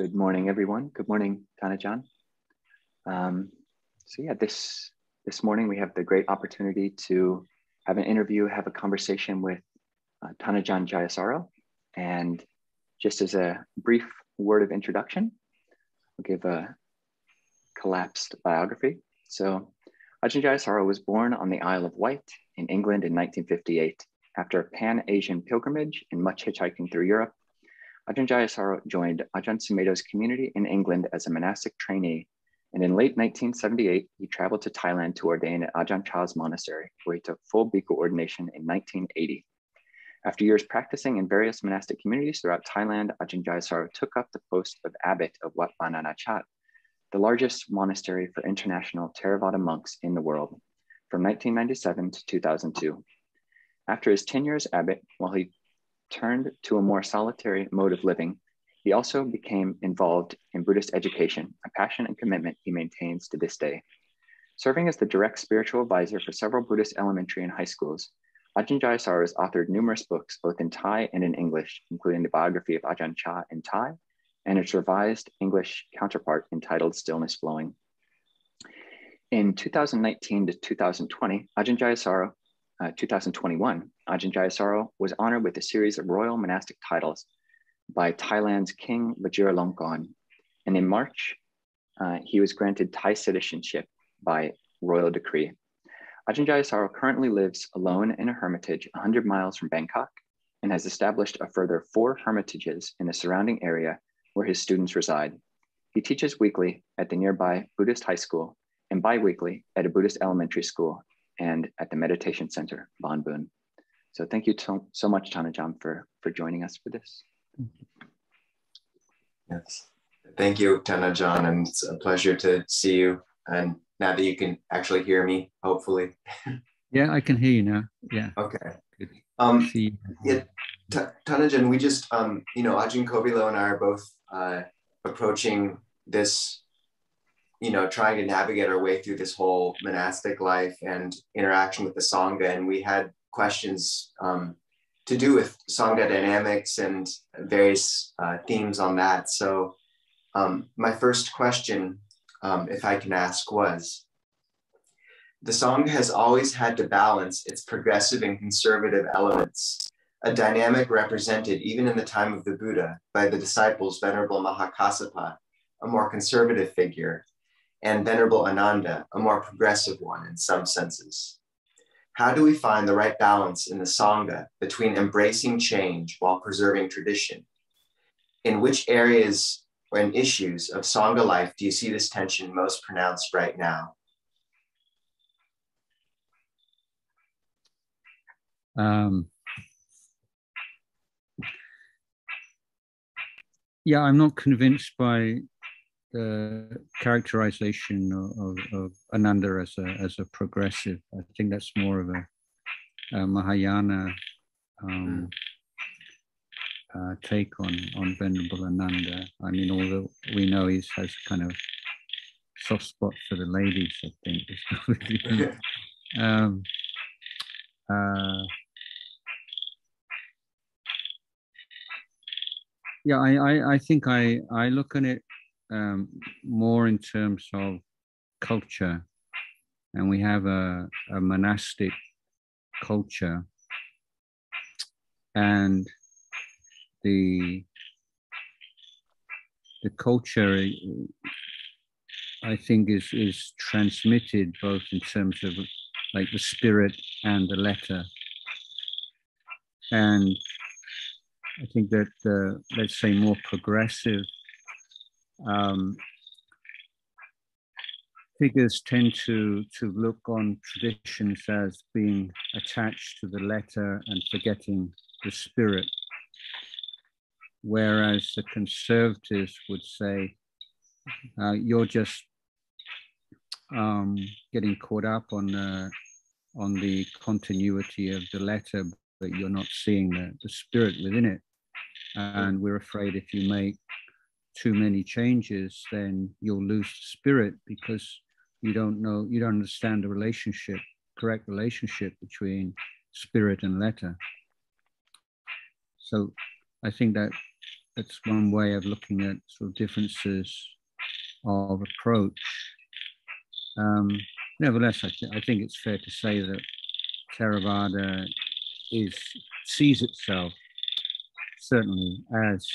Good morning, everyone. Good morning, Tanajan. Um, so yeah, this this morning we have the great opportunity to have an interview, have a conversation with uh, Tanajan Jayasaro. And just as a brief word of introduction, I'll give a collapsed biography. So Ajahn Jayasaro was born on the Isle of Wight in England in 1958 after a Pan-Asian pilgrimage and much hitchhiking through Europe Ajahn Jayasaro joined Ajahn Sumedho's community in England as a monastic trainee, and in late 1978, he traveled to Thailand to ordain at Ajahn Chah's monastery, where he took full bhikkhu ordination in 1980. After years practicing in various monastic communities throughout Thailand, Ajahn Jayasaro took up the post of abbot of Wat Pah Nanachat, the largest monastery for international Theravada monks in the world, from 1997 to 2002. After his tenure as abbot, while he turned to a more solitary mode of living, he also became involved in Buddhist education, a passion and commitment he maintains to this day. Serving as the direct spiritual advisor for several Buddhist elementary and high schools, Ajahn Jayasaro has authored numerous books, both in Thai and in English, including the biography of Ajahn Chah in Thai and its revised English counterpart entitled Stillness Flowing. In 2019 to 2020, Ajahn Jayasaro uh, 2021, Ajahn Jayasaro was honored with a series of royal monastic titles by Thailand's King Vajiralongkorn. And in March, uh, he was granted Thai citizenship by royal decree. Ajahn Jayasaro currently lives alone in a hermitage 100 miles from Bangkok and has established a further four hermitages in the surrounding area where his students reside. He teaches weekly at the nearby Buddhist high school and biweekly at a Buddhist elementary school and at the Meditation Center, Bon Boon. So thank you to, so much, Tanajan, for, for joining us for this. Yes. Thank you, Tanajan, and it's a pleasure to see you. And now that you can actually hear me, hopefully. yeah, I can hear you now. Yeah. Okay. Good. Um, see yeah, Tanajan, we just, um, you know, Ajahn Kovilo and I are both uh, approaching this you know, trying to navigate our way through this whole monastic life and interaction with the Sangha. And we had questions um, to do with Sangha dynamics and various uh, themes on that. So, um, my first question, um, if I can ask, was The Sangha has always had to balance its progressive and conservative elements, a dynamic represented even in the time of the Buddha by the disciples Venerable Mahakassapa, a more conservative figure, and Venerable Ananda, a more progressive one in some senses. How do we find the right balance in the Sangha between embracing change while preserving tradition? In which areas and issues of Sangha life do you see this tension most pronounced right now? Um, yeah, I'm not convinced by the characterization of, of, Ananda as a as a progressive. I think that's more of a, a Mahayana um, uh, take on on Venerable Ananda. I mean, although we know he has kind of soft spot for the ladies, I think. um, uh, yeah, I, I, I think I, I look at it um, more in terms of culture, and we have a, a monastic culture, and the the culture I think is is transmitted both in terms of like the spirit and the letter. And I think that uh, let's say more progressive um, figures tend to, to look on traditions as being attached to the letter and forgetting the spirit. Whereas the conservatives would say, uh, you're just um, getting caught up on the, on the continuity of the letter, but you're not seeing the, the spirit within it. And we're afraid if you make too many changes, then you'll lose spirit because you don't know, you don't understand the relationship, correct relationship between spirit and letter. So I think that that's one way of looking at sort of differences of approach. Um, nevertheless, I, th- I think it's fair to say that Theravada is sees itself certainly as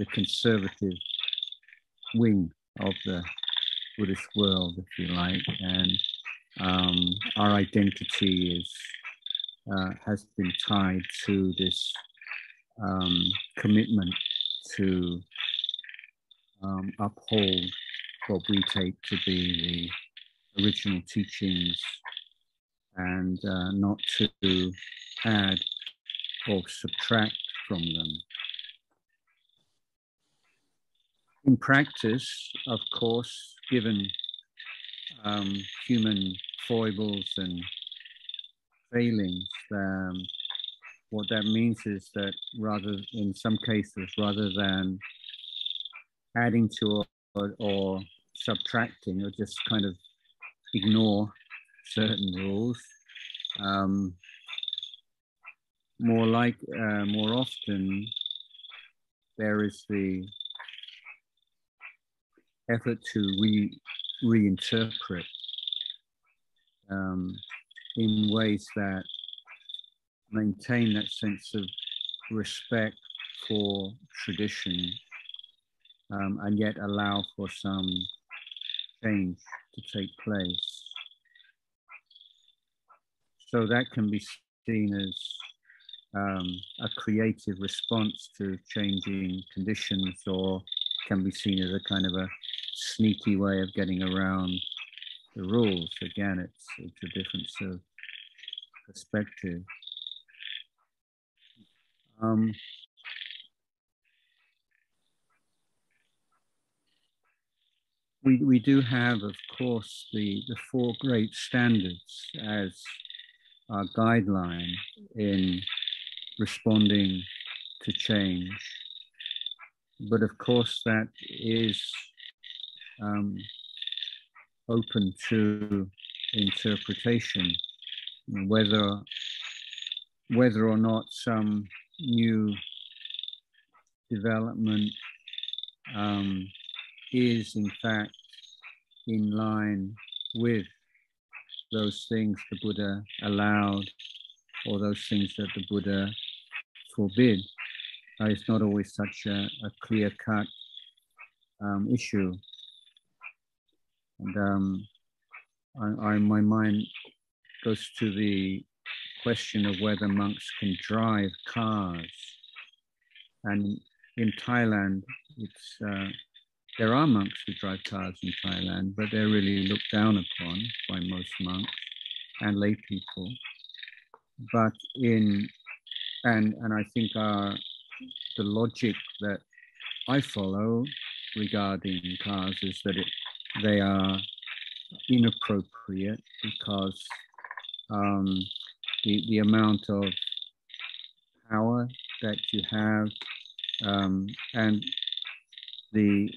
the conservative wing of the Buddhist world, if you like, and um, our identity is uh, has been tied to this um, commitment to um, uphold what we take to be the original teachings and uh, not to add or subtract from them. In practice, of course, given um, human foibles and failings, um, what that means is that rather, in some cases, rather than adding to or, or subtracting or just kind of ignore certain rules, um, more like uh, more often there is the effort to re reinterpret um, in ways that maintain that sense of respect for tradition um, and yet allow for some change to take place. So that can be seen as um, a creative response to changing conditions or can be seen as a kind of a sneaky way of getting around the rules. Again, it's, it's a difference of perspective. Um, we, we do have, of course, the, the four great standards as our guideline in responding to change. But of course, that is um, open to interpretation, whether whether or not some new development um, is in fact in line with those things the Buddha allowed or those things that the Buddha forbid. Uh, it's not always such a, a clear cut um, issue. And um, I, I, my mind goes to the question of whether monks can drive cars. And in Thailand, it's uh, there are monks who drive cars in Thailand, but they're really looked down upon by most monks and lay people. But in and and I think our the logic that I follow regarding cars is that it, they are inappropriate because um, the, the amount of power that you have um, and the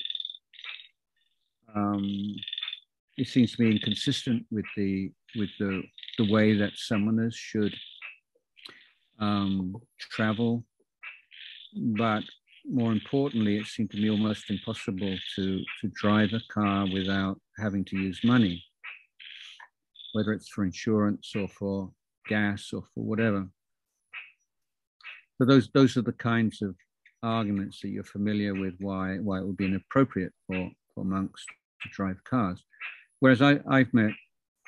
um, it seems to be inconsistent with the with the the way that samanas should um, travel, but more importantly, it seemed to me almost impossible to to drive a car without having to use money, whether it's for insurance or for gas or for whatever. So those those are the kinds of arguments that you're familiar with why why it would be inappropriate for for monks to drive cars. Whereas I, I've met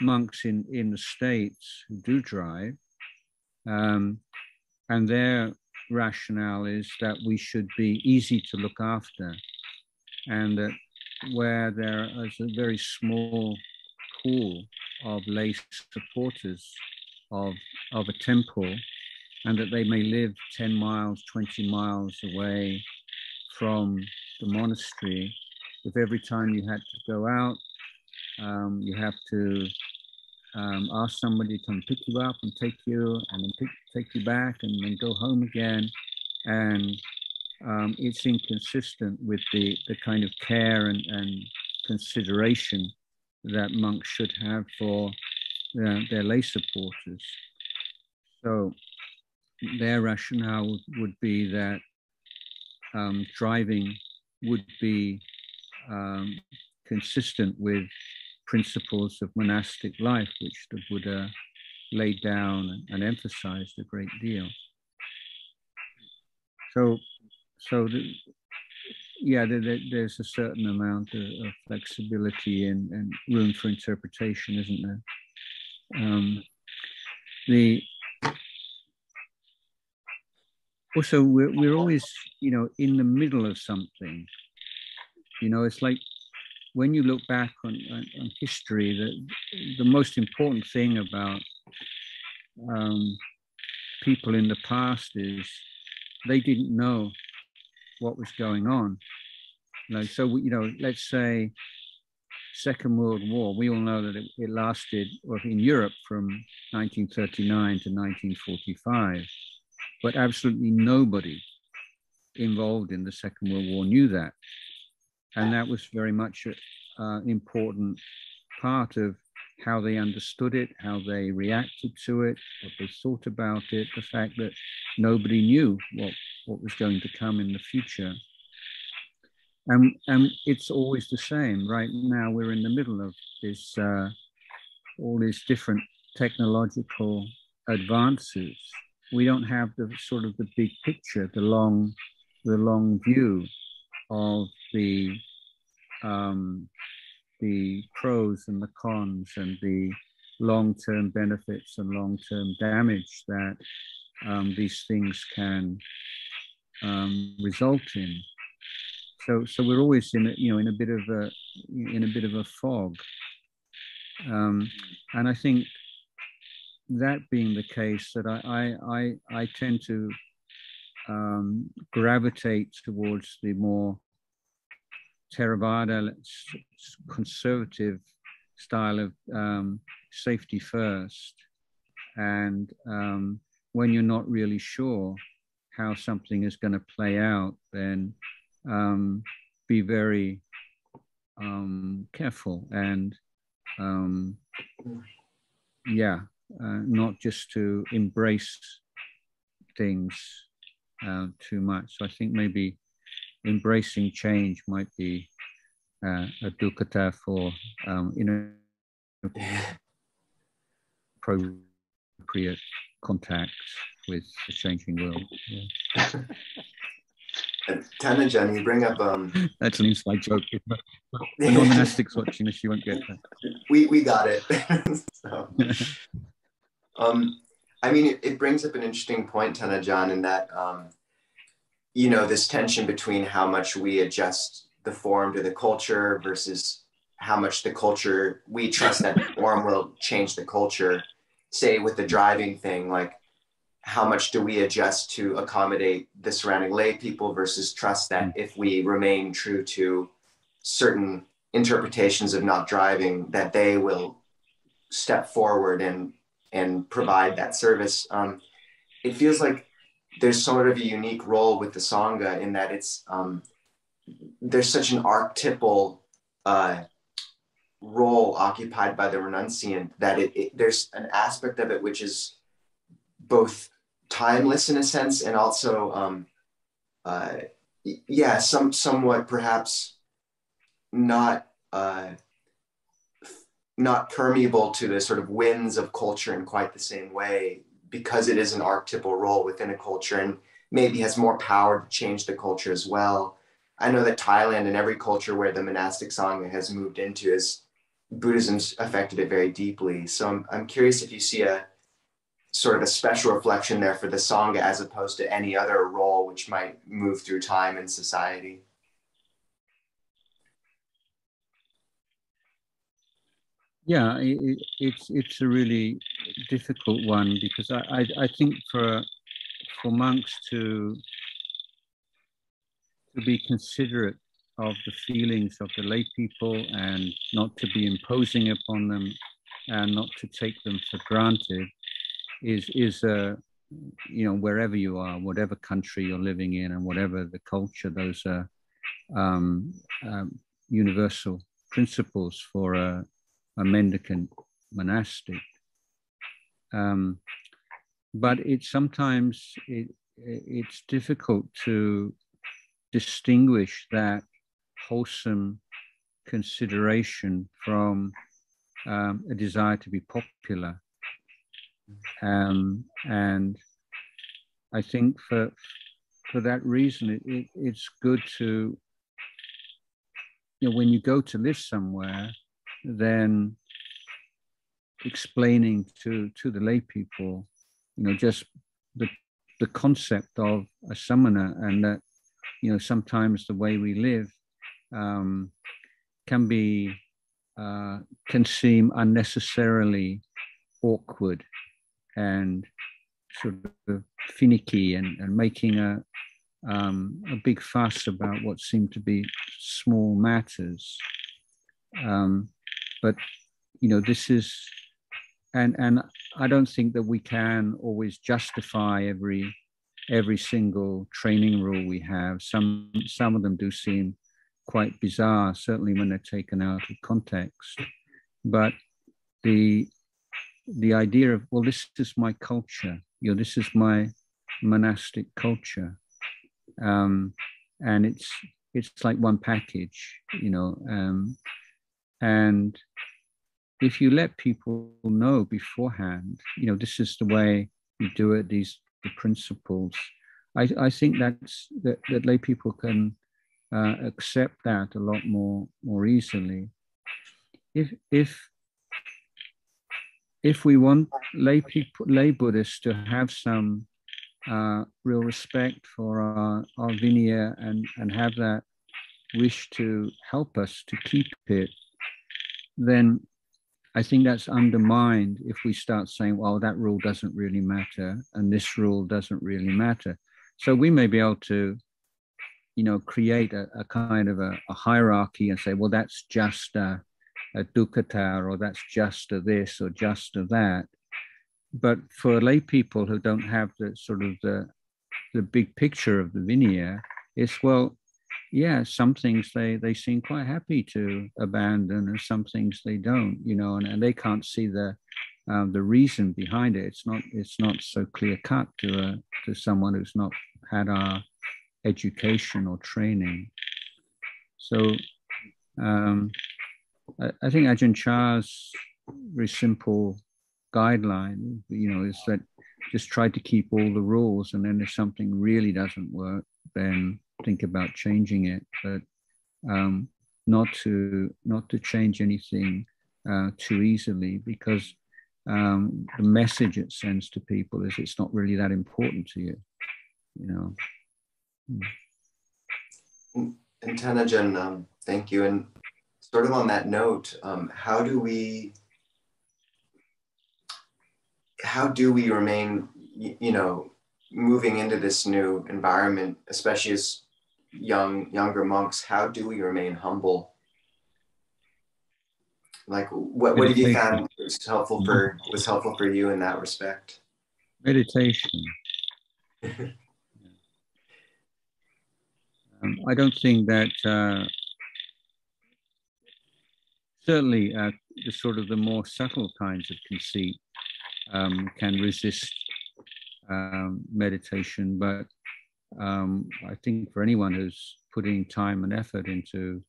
monks in, in the States who do drive, um, and their rationale is that we should be easy to look after, and that where there is a very small pool of lay supporters of, of a temple, and that they may live 10 miles, 20 miles away from the monastery, if every time you had to go out, um, you have to um, ask somebody to come pick you up and take you and then pick, take you back and then go home again. And um, it's inconsistent with the, the kind of care and, and consideration that monks should have for their, their lay supporters. So their rationale would be that um, driving would be um, consistent with principles of monastic life, which the Buddha laid down and emphasized a great deal. So, so the, yeah, there, there's a certain amount of, of flexibility and, and, room for interpretation, isn't there? Um, the also we're, we're always you know in the middle of something you know it's like when you look back on, on, on history the, the most important thing about um, people in the past is they didn't know what was going on so you know let's say second world war we all know that it, it lasted well, in europe from 1939 to 1945 but absolutely nobody involved in the Second World War knew that. And that was very much an important part of how they understood it, how they reacted to it, what they thought about it, the fact that nobody knew what, what was going to come in the future. And, and it's always the same. Right now, we're in the middle of this, uh, all these different technological advances we don't have the sort of the big picture, the long, the long view of the um, the pros and the cons and the long-term benefits and long-term damage that um, these things can um, result in. So, so we're always in a, you know in a bit of a in a bit of a fog, um, and I think that being the case, that I I I, tend to um, gravitate towards the more Theravada, conservative style of um, safety first, and um, when you're not really sure how something is going to play out, then um, be very um, careful and um, yeah uh, not just to embrace things uh, too much. So I think maybe embracing change might be uh, a dukkata for um, appropriate contact with the changing world. Yeah. Tanajan, you bring up. Um, That's an inside joke. The non-monastics watching this, you won't get that. We we got it. so, um, I mean, it, it, brings up an interesting point, Tanajan, in that, um, you know, this tension between how much we adjust the form to the culture versus how much the culture, we trust that the form will change the culture. Say with the driving thing, like how much do we adjust to accommodate the surrounding lay people versus trust that if we remain true to certain interpretations of not driving, that they will step forward and and provide that service. Um, it feels like there's sort of a unique role with the Sangha in that it's um, there's such an archetypal uh, role occupied by the renunciant that it, it, there's an aspect of it which is both timeless in a sense and also um, uh, yeah some somewhat perhaps not uh, not permeable to the sort of winds of culture in quite the same way because it is an archetypal role within a culture and maybe has more power to change the culture as well. I know that Thailand and every culture where the monastic sangha has moved into is Buddhism's affected it very deeply. So I'm, I'm curious if you see a sort of a special reflection there for the sangha as opposed to any other role which might move through time and society. Yeah, it, it's it's a really difficult one because I, I, I think for for monks to to be considerate of the feelings of the lay people and not to be imposing upon them and not to take them for granted is is a you know wherever you are whatever country you're living in and whatever the culture those are um, um, universal principles for a, a mendicant monastic. Um, but it's sometimes it, it's difficult to distinguish that wholesome consideration from um, a desire to be popular. Um, and I think for for that reason, it, it, it's good to you know when you go to live somewhere, then explaining to to the lay people, you know, just the the concept of a samana and that you know sometimes the way we live um, can be uh, can seem unnecessarily awkward and sort of finicky and, and making a um, a big fuss about what seem to be small matters. Um, but you know, this is and and I don't think that we can always justify every every single training rule we have. Some some of them do seem quite bizarre, certainly when they're taken out of context. But the the idea of well, this is my culture. You know, this is my monastic culture, um, and it's it's like one package. You know, um, and if you let people know beforehand, you know, this is the way you do it. These the principles. I, I think that's that, that lay people can uh, accept that a lot more more easily. If if if we want lay people, lay Buddhists to have some uh, real respect for our, our vinaya and, and have that wish to help us to keep it, then I think that's undermined if we start saying, well, that rule doesn't really matter and this rule doesn't really matter. So we may be able to you know, create a, a kind of a, a, hierarchy and say, well, that's just a, a dukkata or that's just a this or just a that. But for lay people who don't have the sort of the, the big picture of the Vinaya, it's, well, yeah, some things they, they seem quite happy to abandon and some things they don't, you know, and, and they can't see the, um, the reason behind it. It's not, it's not so clear cut to, a, to someone who's not had our education or training. So um, I, I, think Ajahn Chah's very simple guideline, you know, is that just try to keep all the rules, and then if something really doesn't work, then think about changing it. But um, not to not to change anything uh, too easily because um, the message it sends to people is it's not really that important to you, you know. And, and Tanajan, um, thank you. And sort of on that note, um, how do we how do we remain, you know, moving into this new environment, especially as young younger monks? How do we remain humble? Like, what, what have you found was helpful for was helpful for you in that respect? Meditation. Um, I don't think that uh, certainly uh, the sort of the more subtle kinds of conceit um, can resist um, meditation, but um, I think for anyone who's putting time and effort into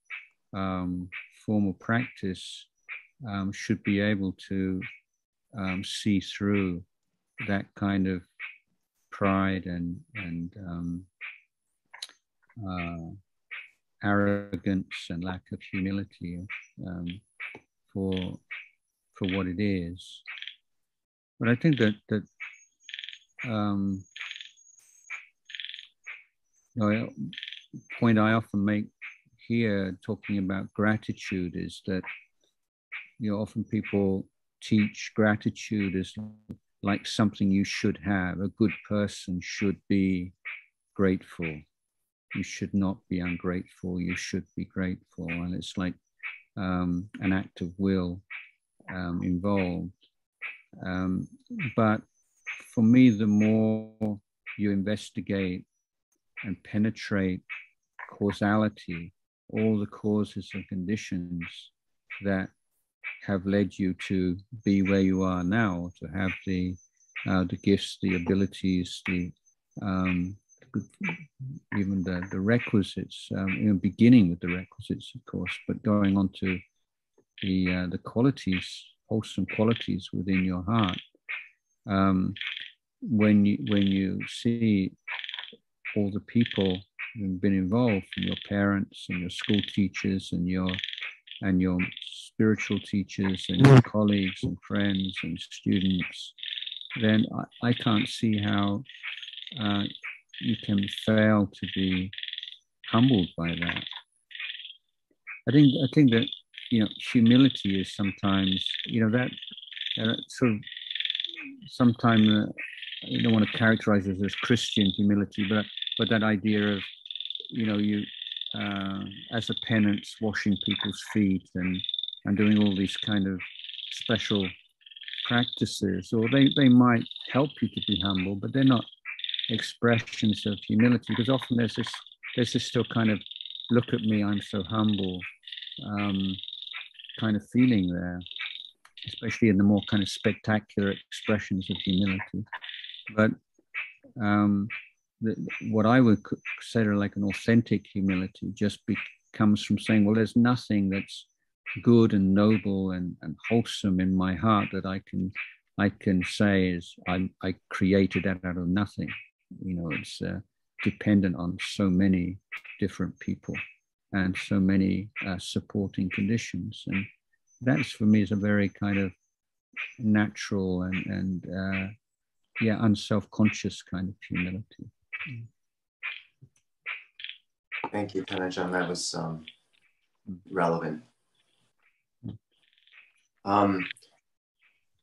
um, formal practice um, should be able to see through that kind of pride and and uh, arrogance and lack of humility um, for for what it is. But I think that that know, point I often make here, talking about gratitude, is that you know often people teach gratitude as like something you should have. A good person should be grateful you should not be ungrateful, you should be grateful. And it's like um, an act of will um, involved. Um, but for me, the more you investigate and penetrate causality, all the causes and conditions that have led you to be where you are now, to have the uh, the gifts, the abilities, the um, even the, the requisites, um, beginning with the requisites, of course, but going on to the, uh, the qualities, wholesome qualities within your heart. Um, when you when you see all the people who've been involved, from your parents and your school teachers and your and your spiritual teachers and your colleagues and friends and students, then I, I can't see how uh, you can fail to be humbled by that. I think I think that you know humility is sometimes you know that, that sort of sometimes uh, you don't want to characterize it as Christian humility, but but that idea of you know you uh, as a penance washing people's feet and and doing all these kind of special practices, or they they might help you to be humble, but they're not expressions of humility because often there's this there's this still kind of look at me, I'm so humble um, kind of feeling there, especially in the more kind of spectacular expressions of humility. But um, what I would consider like an authentic humility just comes from saying, well, there's nothing that's good and noble and, and wholesome in my heart that I can I can say is I, I created that out of nothing. You know, it's uh, dependent on so many different people and so many uh, supporting conditions. And that's for me is a very kind of natural and, and uh, yeah, unself-conscious kind of humility. Thank you, Tanajan. That was um, relevant. Um,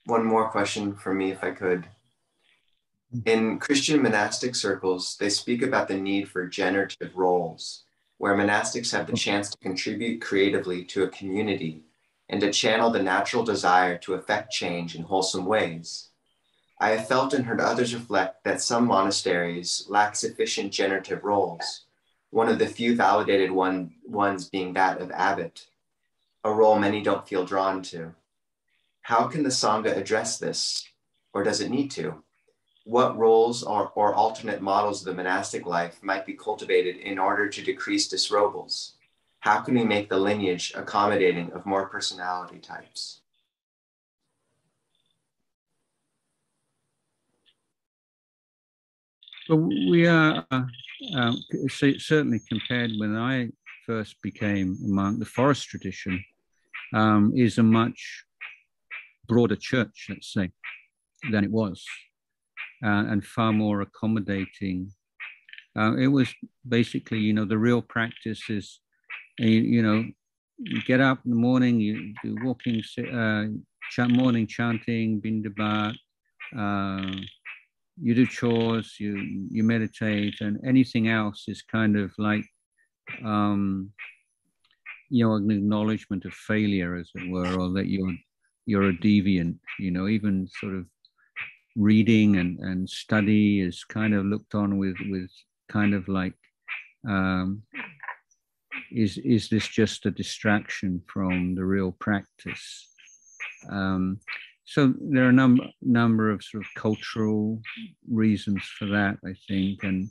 one more question for me, if I could. In Christian monastic circles, they speak about the need for generative roles, where monastics have the chance to contribute creatively to a community and to channel the natural desire to effect change in wholesome ways. I have felt and heard others reflect that some monasteries lack sufficient generative roles, one of the few validated one, ones being that of abbot, a role many don't feel drawn to. How can the Sangha address this, or does it need to? What roles or, or alternate models of the monastic life might be cultivated in order to decrease disrobals? How can we make the lineage accommodating of more personality types? Well, we are um, certainly compared when I first became a monk, the forest tradition um, is a much broader church, let's say, than it was, uh, and far more accommodating. Uh, it was basically, you know, the real practice is, you, you know, you get up in the morning, you do walking, uh, morning chanting, bindabat, uh, you do chores, you you meditate, and anything else is kind of like um, you know an acknowledgement of failure, as it were, or that you're you're a deviant. You know, even sort of reading and and study is kind of looked on with with kind of like um, is is this just a distraction from the real practice? Um, so there are a number number of sort of cultural reasons for that, I think, and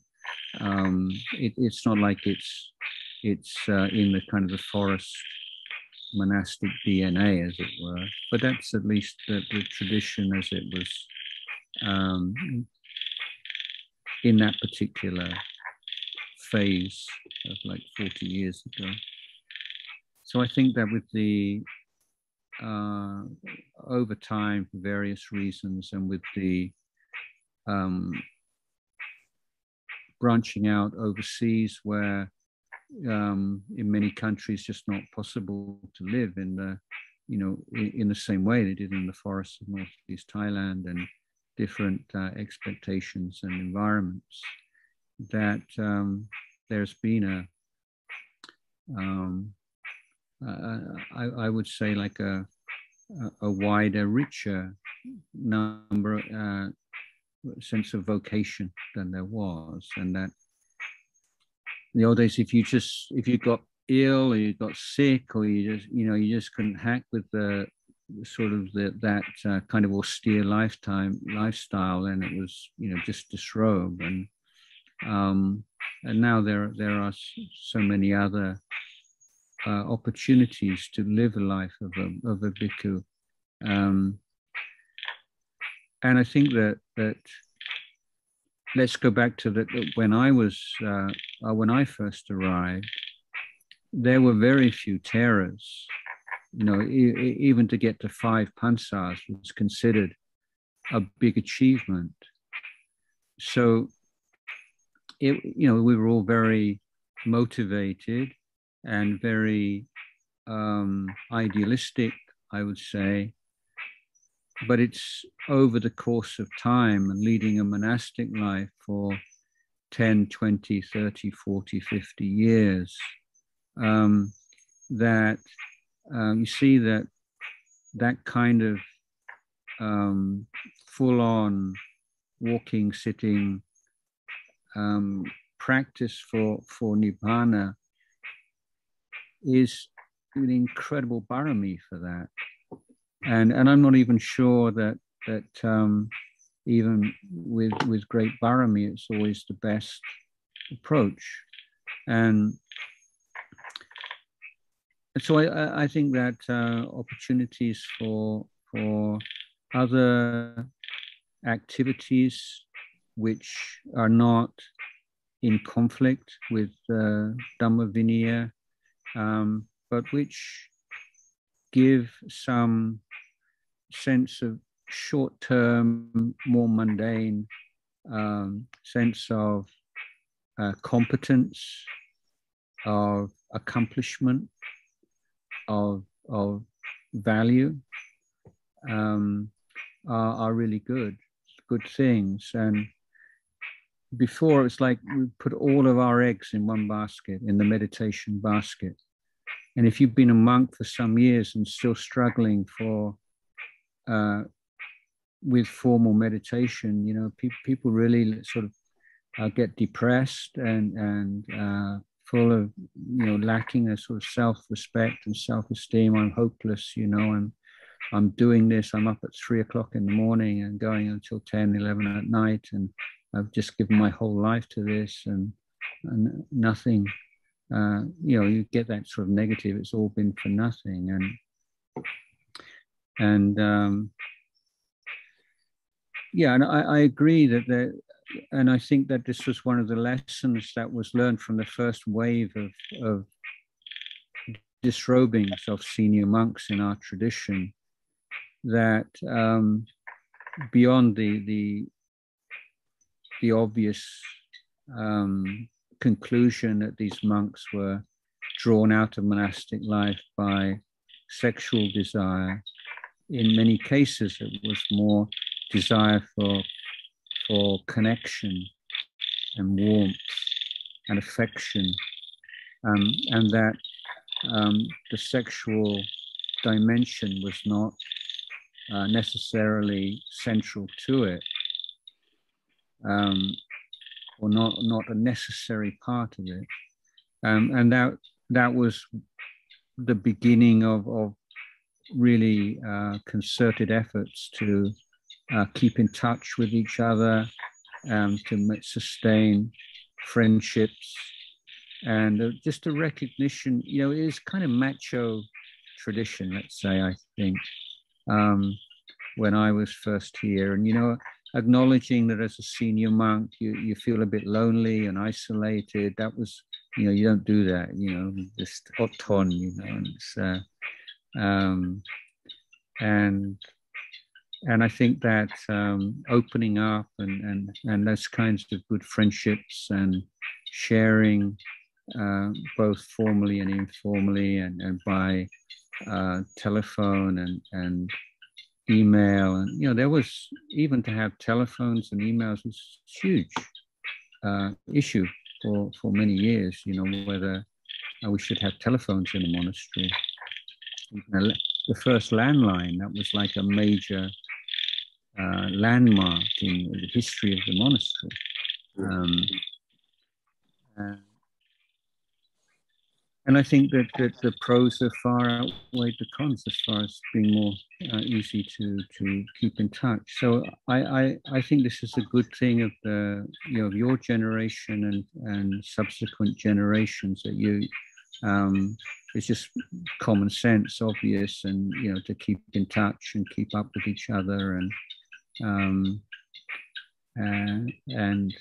um, it, it's not like it's it's uh, in the kind of the forest monastic DNA, as it were. But that's at least the, the tradition as it was um, in that particular phase of like 40 years ago. So I think that with the uh, over time for various reasons and with the um, branching out overseas where um, in many countries just not possible to live in the you know in, the same way they did in the forests of northeast thailand and different uh, expectations and environments that um, there's been a um, I, I, would say like a, a wider, richer number, uh, sense of vocation than there was. And that in the old days, if you just, if you got ill or you got sick or you just, you know, you just couldn't hack with the sort of the, that uh, kind of austere lifetime lifestyle, and it was, you know, just disrobe. And Um, and now there, there are so many other uh, opportunities to live a life of a, of a bhikkhu. Um, and I think that, that let's go back to that when I was, uh, uh, when I first arrived, there were very few theras. You know, e- even to get to five pansas was considered a big achievement. So, it, you know, we were all very motivated and very um, idealistic, I would say. But it's over the course of time and leading a monastic life for 10, 20, 30, 40, 50 years um, that um, you see that that kind of um, full on walking, sitting um, practice for, for Nibbana is an incredible barami for that. And, and I'm not even sure that, that um, even with, with great barami, it's always the best approach. And so I, I think that uh, opportunities for for other activities which are not in conflict with uh, Dhamma Vinaya, um, but which give some sense of short-term, more mundane um, sense of uh, competence, of accomplishment, of of value um, are, are really good, good things. And before it's like we put all of our eggs in one basket, in the meditation basket. And if you've been a monk for some years and still struggling for uh, with formal meditation, you know, pe- people really sort of uh, get depressed and and uh, full of you know lacking a sort of self-respect and self-esteem i'm hopeless you know i'm i'm doing this i'm up at three o'clock in the morning and going until 10 11 at night and i've just given my whole life to this and and nothing uh, you know you get that sort of negative it's all been for nothing and and um, yeah and I, I agree that there and I think that this was one of the lessons that was learned from the first wave of, of disrobings of senior monks in our tradition. That um, beyond the the the obvious um, conclusion that these monks were drawn out of monastic life by sexual desire, in many cases it was more desire for for connection and warmth and affection, um, and that um, the sexual dimension was not uh, necessarily central to it, um, or not not a necessary part of it, um, and that that was the beginning of of really uh, concerted efforts to uh, keep in touch with each other, um, to sustain friendships, and uh, just a recognition. You know, it is kind of macho tradition, let's say. I think um, when I was first here, and you know, acknowledging that as a senior monk, you you feel a bit lonely and isolated. That was, you know, you don't do that. You know, just oton. You know, and it's. Uh, um, and and I think that um, opening up and, and, and those kinds of good friendships and sharing uh, both formally and informally and, and by uh, telephone and, and email. And, you know, there was even to have telephones and emails was huge uh, issue for, for many years, you know, whether uh, we should have telephones in a monastery. The first landline, that was like a major uh, landmark in the history of the monastery. Um, and I think that, that the pros have far outweighed the cons as far as being more uh, easy to to keep in touch. So I, I I think this is a good thing of the you know of your generation and and subsequent generations that you um, it's just common sense, obvious, and you know to keep in touch and keep up with each other and um, and, and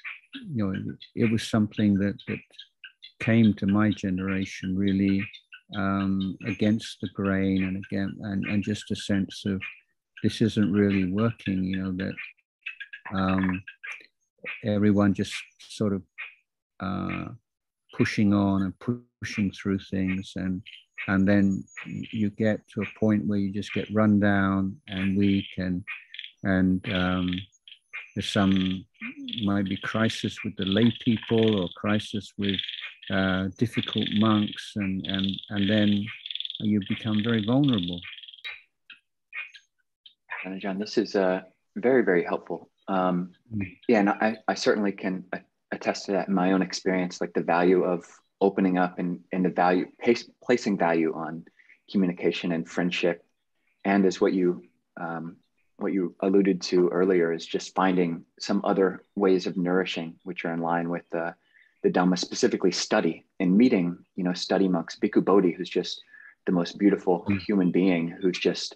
you know it was something that that came to my generation really um, against the grain and again and, and just a sense of this isn't really working you know that um, everyone just sort of uh, pushing on and pushing through things. And and then you get to a point where you just get run down and weak and and um, there's some might be crisis with the lay people or crisis with uh, difficult monks, and, and, and then you become very vulnerable. John, this is uh, very, very helpful. Um, mm. yeah, and I, I certainly can attest to that in my own experience, like the value of opening up and, and the value, placing value on communication and friendship. And as what you um, what you alluded to earlier is just finding some other ways of nourishing, which are in line with the, the Dhamma, specifically study and meeting, you know, study monks, Bhikkhu Bodhi, who's just the most beautiful mm. human being, who's just,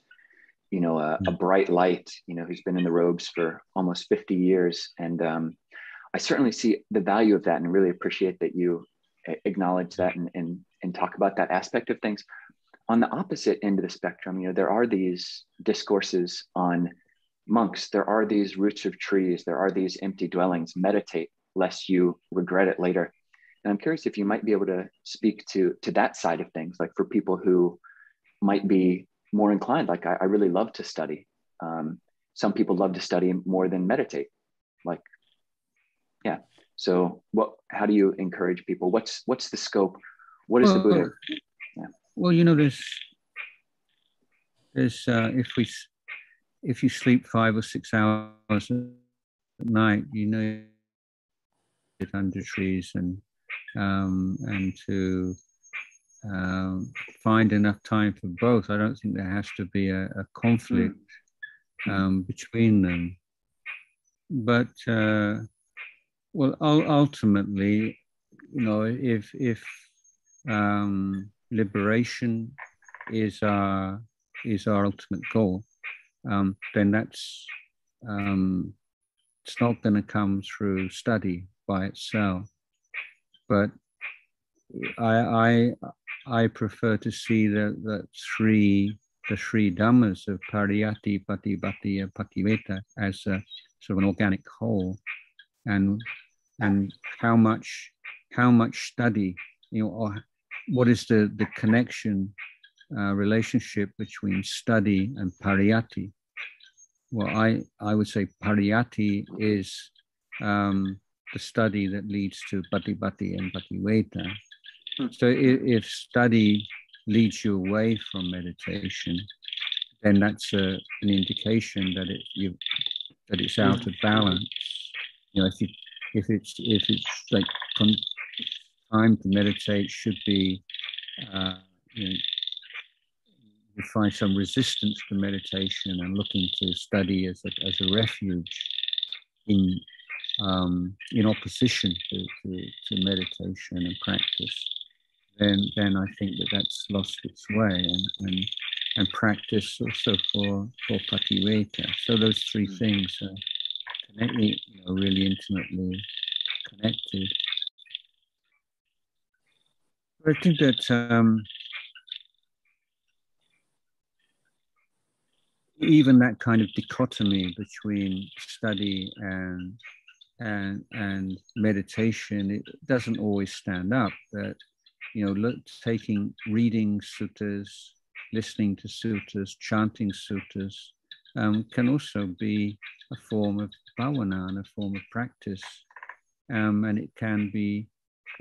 you know, a, a, mm. bright light, you know, who's been in the robes for almost 50 years. And um, I certainly see the value of that and really appreciate that you acknowledge that and, and, and talk about that aspect of things on the opposite end of the spectrum, you know, there are these discourses on monks, there are these roots of trees, there are these empty dwellings, meditate lest you regret it later. And I'm curious if you might be able to speak to, to that side of things, like for people who might be more inclined, like I, I really love to study. Um, some people love to study more than meditate. Like, yeah. So what, how do you encourage people? What's, what's the scope? What is well, the Buddha? Well, you know, there's there's uh, if we if you sleep five or six hours at night, you know, get under trees and um, and to um, find enough time for both. I don't think there has to be a, a conflict mm. um, between them. But uh, well, ultimately, you know, if if um, liberation is our is our ultimate goal, um, then that's um, it's not going to come through study by itself. But I I I prefer to see the the three the three dhammas of pariyatti, patipatti, and pativedha as a sort of an organic whole, and and how much how much study you know or what is the, the connection uh, relationship between study and pariyatti? Well, I, I would say pariyatti is um, the study that leads to patipatti and pativedha. Hmm. So if, if, study leads you away from meditation, then that's a, an indication that it you that it's out of balance. You know, if you, if it's if it's like time to meditate should be, uh, you, know, you find some resistance to meditation and looking to study as a, as a refuge in, um, in opposition to, to, to, meditation and practice, then, then I think that that's lost its way and, and, and practice also for, for pativedha. So those three mm. things are connected, you know, really intimately connected. I think that um, even that kind of dichotomy between study and and and meditation it doesn't always stand up. That you know, look, taking reading suttas, listening to suttas, chanting suttas um, can also be a form of bhavana and a form of practice, um, and it can be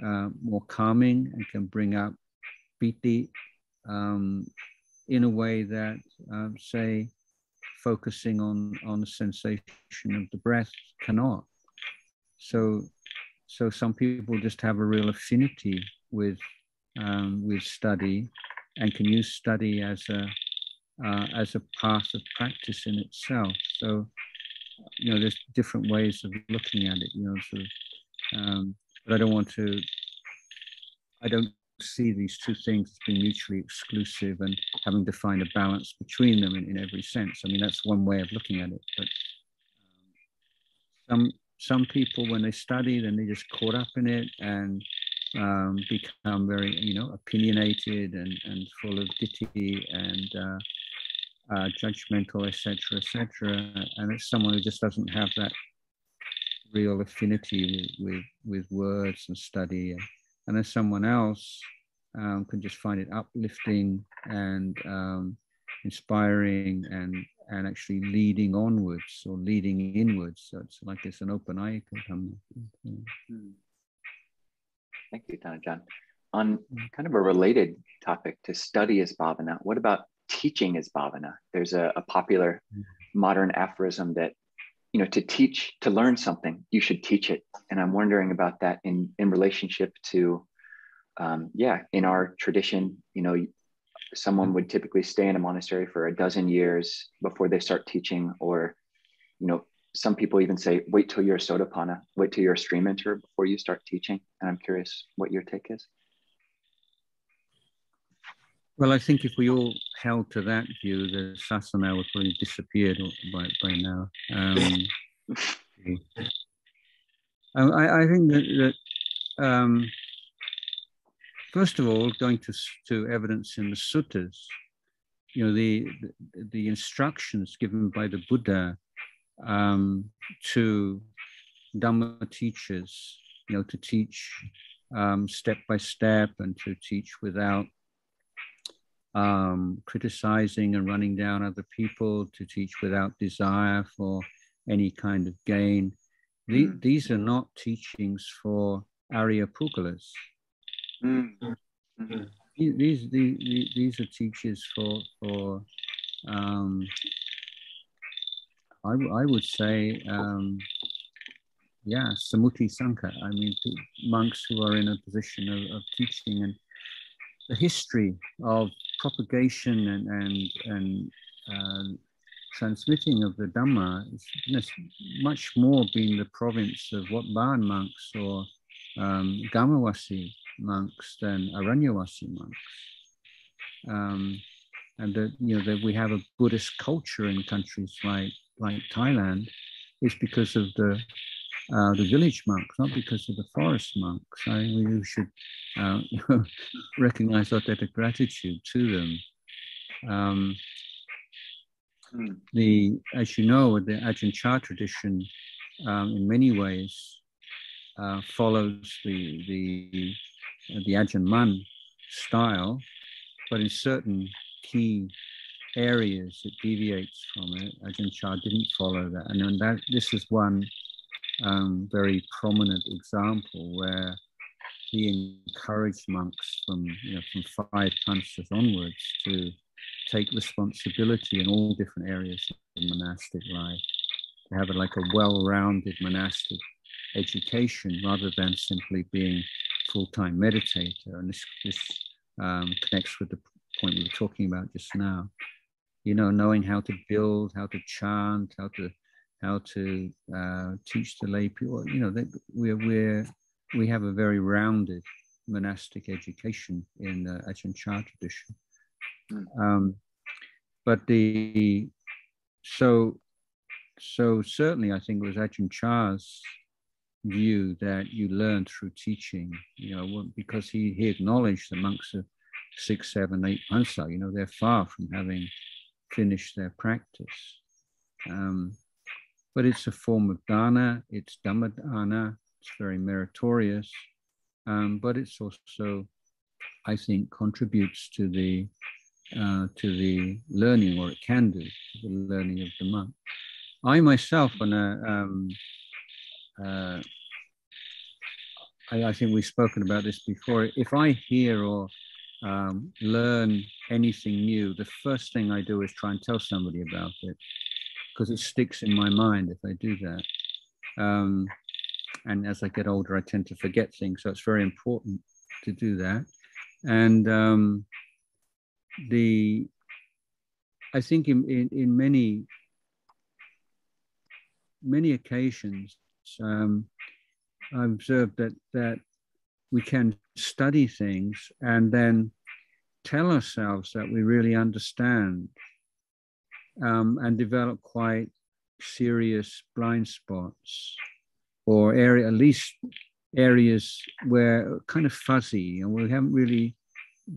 uh, more calming and can bring up piti um, in a way that, um, say, focusing on on the sensation of the breath cannot. So, so some people just have a real affinity with um, with study and can use study as a uh, as a path of practice in itself. So, you know, there's different ways of looking at it. You know, sort of, um, but I don't want to. I don't see these two things as being mutually exclusive and having to find a balance between them in, in every sense. I mean, that's one way of looking at it. But um, some some people, when they study, then they just caught up in it and um, become very, you know, opinionated and, and full of ditthi and uh, uh, judgmental, etc., etc. And it's someone who just doesn't have that real affinity with, with, with words and study. And, and then someone else um, can just find it uplifting and um, inspiring and and actually leading onwards or leading inwards. So it's like it's an open eye. Hmm. Thank you, Tanajan. On kind of a related topic to study is bhavana, what about teaching is bhavana. There's a, a popular modern aphorism that, you know, to teach, to learn something, you should teach it. And I'm wondering about that in, in relationship to, um, yeah, in our tradition, you know, someone would typically stay in a monastery for a dozen years before they start teaching, or, you know, some people even say, wait till you're a Sotapanna, wait till you're a stream enterer before you start teaching. And I'm curious what your take is. Well, I think if we all held to that view, the sasana would probably disappeared by, by now. Um, I, I, think that, that um, first of all, going to, to evidence in the suttas, you know, the, the, the instructions given by the Buddha um, to Dhamma teachers, you know, to teach um, step by step and to teach without um, criticizing and running down other people, to teach without desire for any kind of gain. The, mm. These are not teachings for Arya Puggalas. Mm. Mm-hmm. These, these, these are teachers for, for um, I, I would say, um, yeah, Sammuti Sangha. I mean, monks who are in a position of, of teaching and the history of propagation and and, and uh, transmitting of the Dhamma is much more being the province of what Ban monks or um, Gammawasi monks than Aranyawasi monks. Um, and that you know that we have a Buddhist culture in countries like like Thailand is because of the uh, the village monks, not because of the forest monks. I we should uh, recognize our debt of gratitude to them. Um, hmm. the, as you know, the Ajahn Chah tradition, um, in many ways, uh, follows the the the Ajahn Mun style, but in certain key areas it deviates from it. Ajahn Chah didn't follow that, and that this is one um, very prominent example where he encouraged monks from you know from five pansas onwards to take responsibility in all different areas of monastic life, to have a, like a well-rounded monastic education rather than simply being full-time meditator. And this, this um, connects with the point we were talking about just now. You know, knowing how to build, how to chant, how to how to uh, teach the lay people. You know, we're, we're, we have a very rounded monastic education in the Ajahn Chah tradition. Hmm. Um, but the, so, so certainly I think it was Ajahn Chah's view that you learn through teaching, you know, because he, he acknowledged the monks of six, seven, eight pansa, you know, they're far from having finished their practice. Um, but it's a form of dana, it's dhammadana, it's very meritorious, um, but it's also, I think, contributes to the uh, to the learning, or it can do, to the learning of the monk. I myself, on a, um, uh, I, I, think we've spoken about this before. If I hear or um, learn anything new, the first thing I do is try and tell somebody about it because it sticks in my mind if I do that. Um, and as I get older, I tend to forget things. So it's very important to do that. and um, the I think in, in, in many many occasions um, I observed that that we can study things and then tell ourselves that we really understand um, and develop quite serious blind spots or area at least areas where kind of fuzzy and we haven't really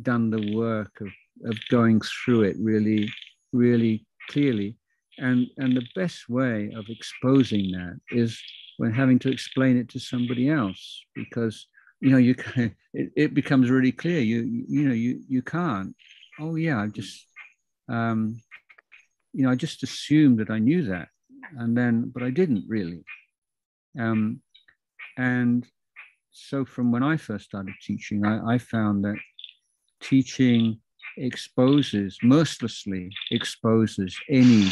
done the work of, of going through it really really clearly. And and the best way of exposing that is when having to explain it to somebody else because you know you it, it becomes really clear. You you know you you can't oh yeah i just um you know i just assumed that i knew that and then but i didn't really. Um and so from when i first started teaching i, I found that teaching exposes mercilessly exposes any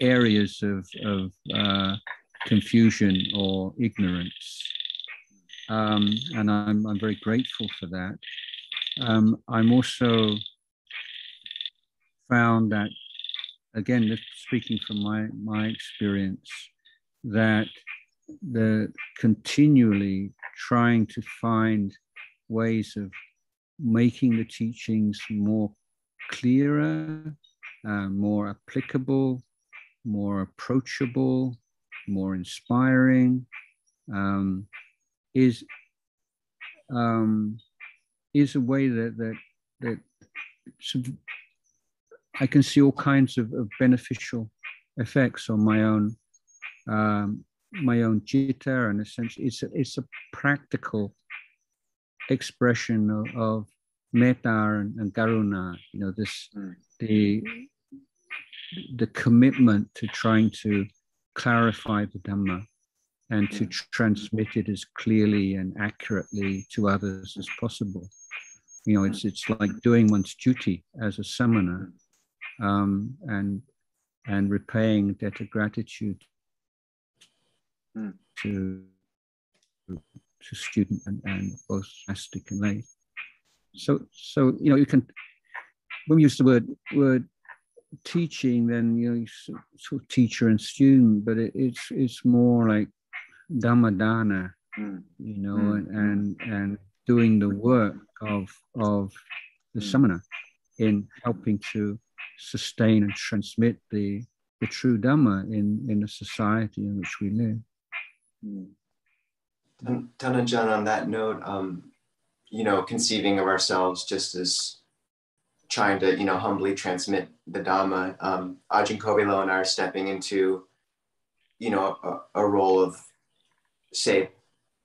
areas of, of uh, confusion or ignorance um, and I'm, I'm very grateful for that. Um, I'm also found that, again, speaking from my, my experience, that the continually trying to find ways of making the teachings more clearer, uh, more applicable, more approachable, more inspiring, um, is um, is a way that that that I can see all kinds of, of beneficial effects on my own um, my own jitta, and essentially it's a, it's a practical expression of, of metta and, and karuna. You know, this mm. the the commitment to trying to clarify the dhamma and to transmit it as clearly and accurately to others as possible. You know, it's it's like doing one's duty as a samana, um, and and repaying debt of gratitude mm. to to student and, and both astic and lay. So so you know you can when we use the word word teaching, then you know sort of teacher and student, but it, it's it's more like dhammadana, mm. you know, mm. and, and and doing the work of of the mm. samana in helping to sustain and transmit the the true dhamma in in the society in which we live. Mm. Tanajan, on that note, um, you know, conceiving of ourselves just as trying to, you know, humbly transmit the Dhamma, um, Ajahn and I are stepping into, you know, a, a role of say,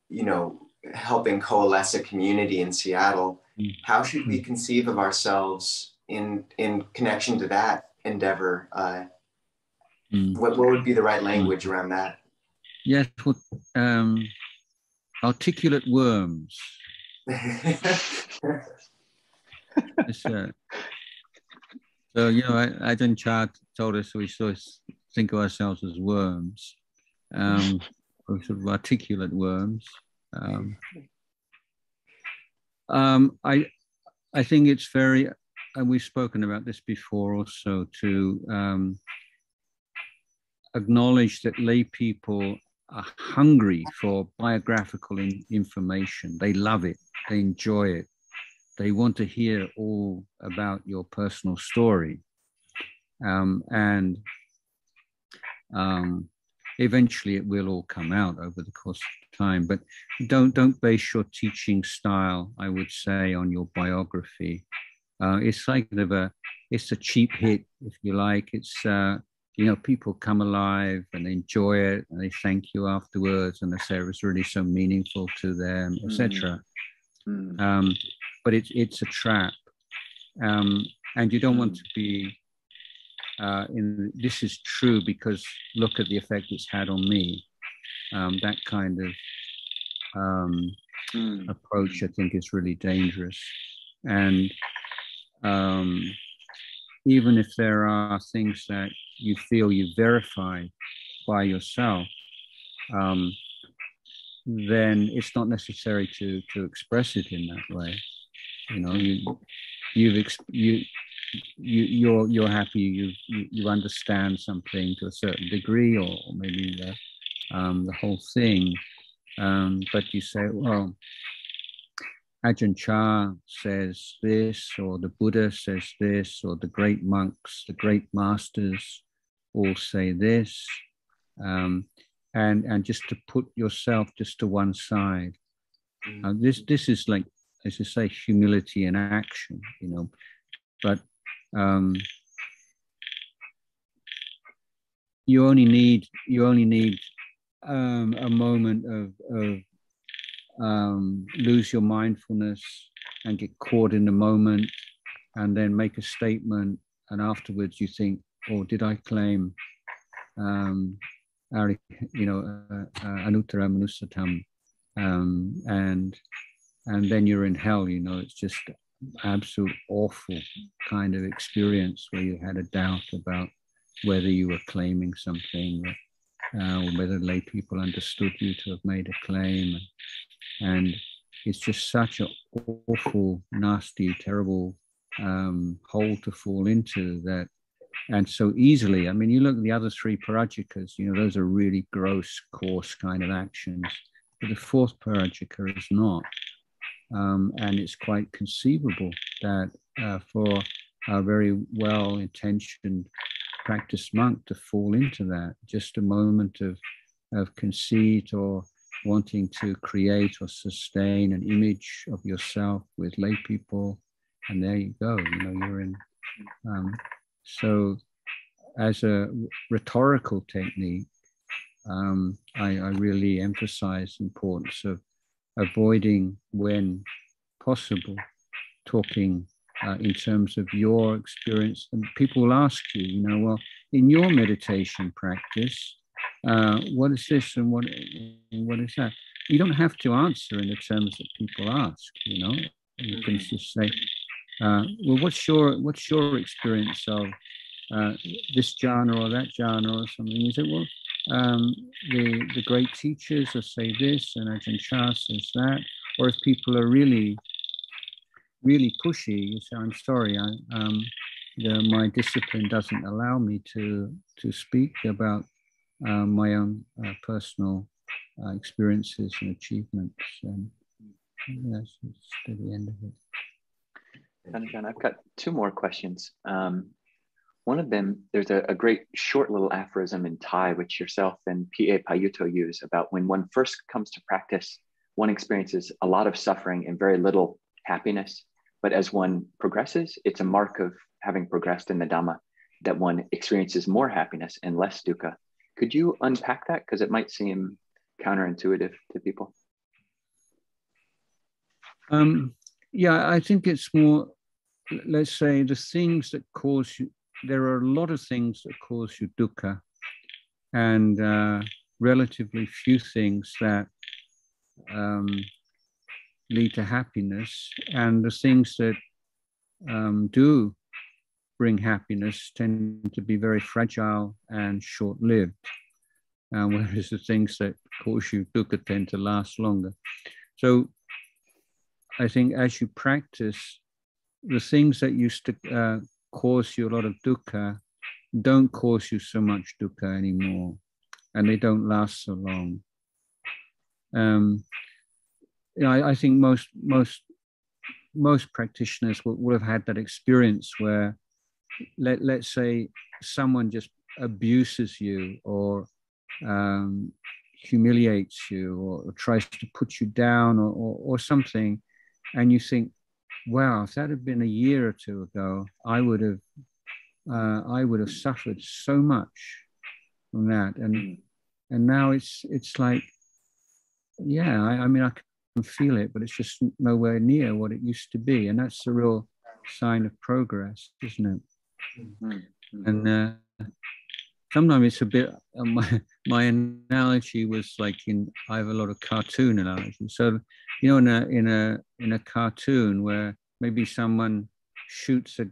you know, helping coalesce a community in Seattle, mm. how should we conceive of ourselves in in connection to that endeavor? Uh, mm. what, what would be the right language around that? Yes, um, articulate worms. uh, so you know, Ajahn Chah told us we sort of think of ourselves as worms. Um, sort of articulate worms. Um, um, I, I think it's very, and we've spoken about this before also, to um, acknowledge that lay people are hungry for biographical in, information. They love it, they enjoy it, they want to hear all about your personal story. Um, and um, eventually it will all come out over the course of time but don't don't base your teaching style i would say on your biography uh, it's like kind of a it's a cheap hit if you like it's uh, you know people come alive and enjoy it and they thank you afterwards and they say it was really so meaningful to them etc mm. um, but it's it's a trap um, and you don't want to be uh, in this is true because look at the effect it's had on me. Um, that kind of um, mm. approach, I think, is really dangerous. And um, even if there are things that you feel you verify by yourself, um, then it's not necessary to to express it in that way. You know, you you've you you you're you're happy you you, you understand something to a certain degree or, maybe the um, the whole thing. Um, but you say well Ajahn Chah says this or the Buddha says this or the great monks the great masters all say this. Um, and and just to put yourself just to one side. Uh, this this is like as you say humility in action you know. But um, you only need you only need um, a moment of, of um, lose your mindfulness and get caught in the moment and then make a statement. And afterwards you think oh did i claim um, you know uh, uh, anuttara manusatam um, and and then you're in hell you know it's just absolute awful kind of experience where you had a doubt about whether you were claiming something uh, or whether lay people understood you to have made a claim. And, and it's just such an awful, nasty, terrible um, hole to fall into that. And so easily, I mean, you look at the other three parajikas, you know, those are really gross, coarse kind of actions. But the fourth parajika is not. Um, and it's quite conceivable that uh, for a very well intentioned practiced monk to fall into that, just a moment of, of conceit or wanting to create or sustain an image of yourself with lay people. And there you go, you know, you're in. Um, so, as a rhetorical technique, um, I, I really emphasize the importance of avoiding when possible talking uh, in terms of your experience. And people will ask you, you know, well, in your meditation practice, uh, what is this and what, and what is that? You don't have to answer in the terms that people ask, you know. You can mm-hmm. just say, uh, well, what's your what's your experience of uh, this jhana or that jhana or something? You say, well, um, the, the great teachers will say this and Ajahn Chah says that. Or if people are really, really pushy, you say, I'm sorry, I, um, the, my discipline doesn't allow me to, to speak about uh, my own uh, personal uh, experiences and achievements. And that's, that's the end of it. John, I've got two more questions. Um, one of them, there's a, a, great short little aphorism in Thai, which yourself and P.A. Payutto use about when one first comes to practice, one experiences a lot of suffering and very little happiness. But as one progresses, it's a mark of having progressed in the Dhamma that one experiences more happiness and less dukkha. Could you unpack that? Because it might seem counterintuitive to people. Um, yeah, I think it's more, let's say, the things that cause you, there are a lot of things that cause you dukkha and uh, relatively few things that um, lead to happiness. And the things that um, do bring happiness tend to be very fragile and short lived. Uh, whereas the things that cause you dukkha tend to last longer. So I think as you practice, the things that used to uh, cause you a lot of dukkha don't cause you so much dukkha anymore, and they don't last so long. Um, you know, I, I, think most most most practitioners will, will have had that experience where, let let's say, someone just abuses you or um, humiliates you or, or, tries to put you down or, or, or something, and you think, wow, if that had been a year or two ago, I would have, uh, I would have suffered so much from that. And mm. and now it's it's like, yeah, I, I mean, I can feel it, but it's just nowhere near what it used to be, and that's a real sign of progress, isn't it? Mm-hmm. And uh, sometimes it's a bit. Uh, my my analogy was like in I have a lot of cartoon analogies. So you know, in a in a in a cartoon where maybe someone shoots a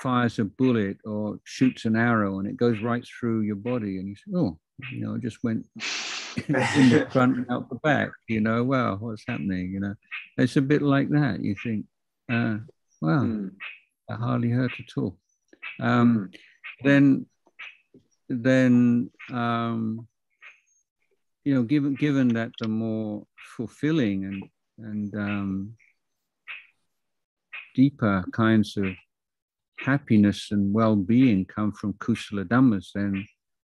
fires a bullet or shoots an arrow and it goes right through your body and you say, oh, you know, it just went in the front and out the back, you know, well, what's happening? You know, it's a bit like that. You think, Uh, well, mm. I hardly hurt at all. Um, mm. Then, then um, you know, given given that the more fulfilling and and um, deeper kinds of happiness and well-being come from kusala dhammas, then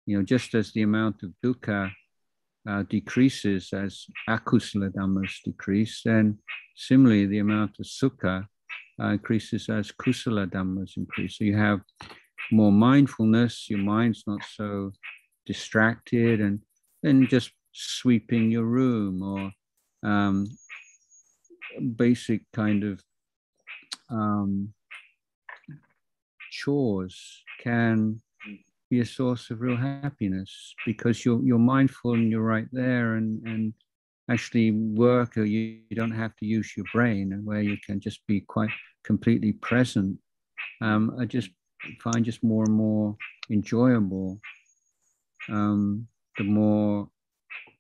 you know, just as the amount of dukkha uh, decreases as akusala dhammas decrease, then similarly the amount of sukha uh, increases as kusala dhammas increase. So you have more mindfulness, your mind's not so distracted, and then just sweeping your room or um, basic kind of um, chores can be a source of real happiness because you're you're mindful and you're right there and and actually work or you, you don't have to use your brain and where you can just be quite completely present. Um, I just find just more and more enjoyable um, the more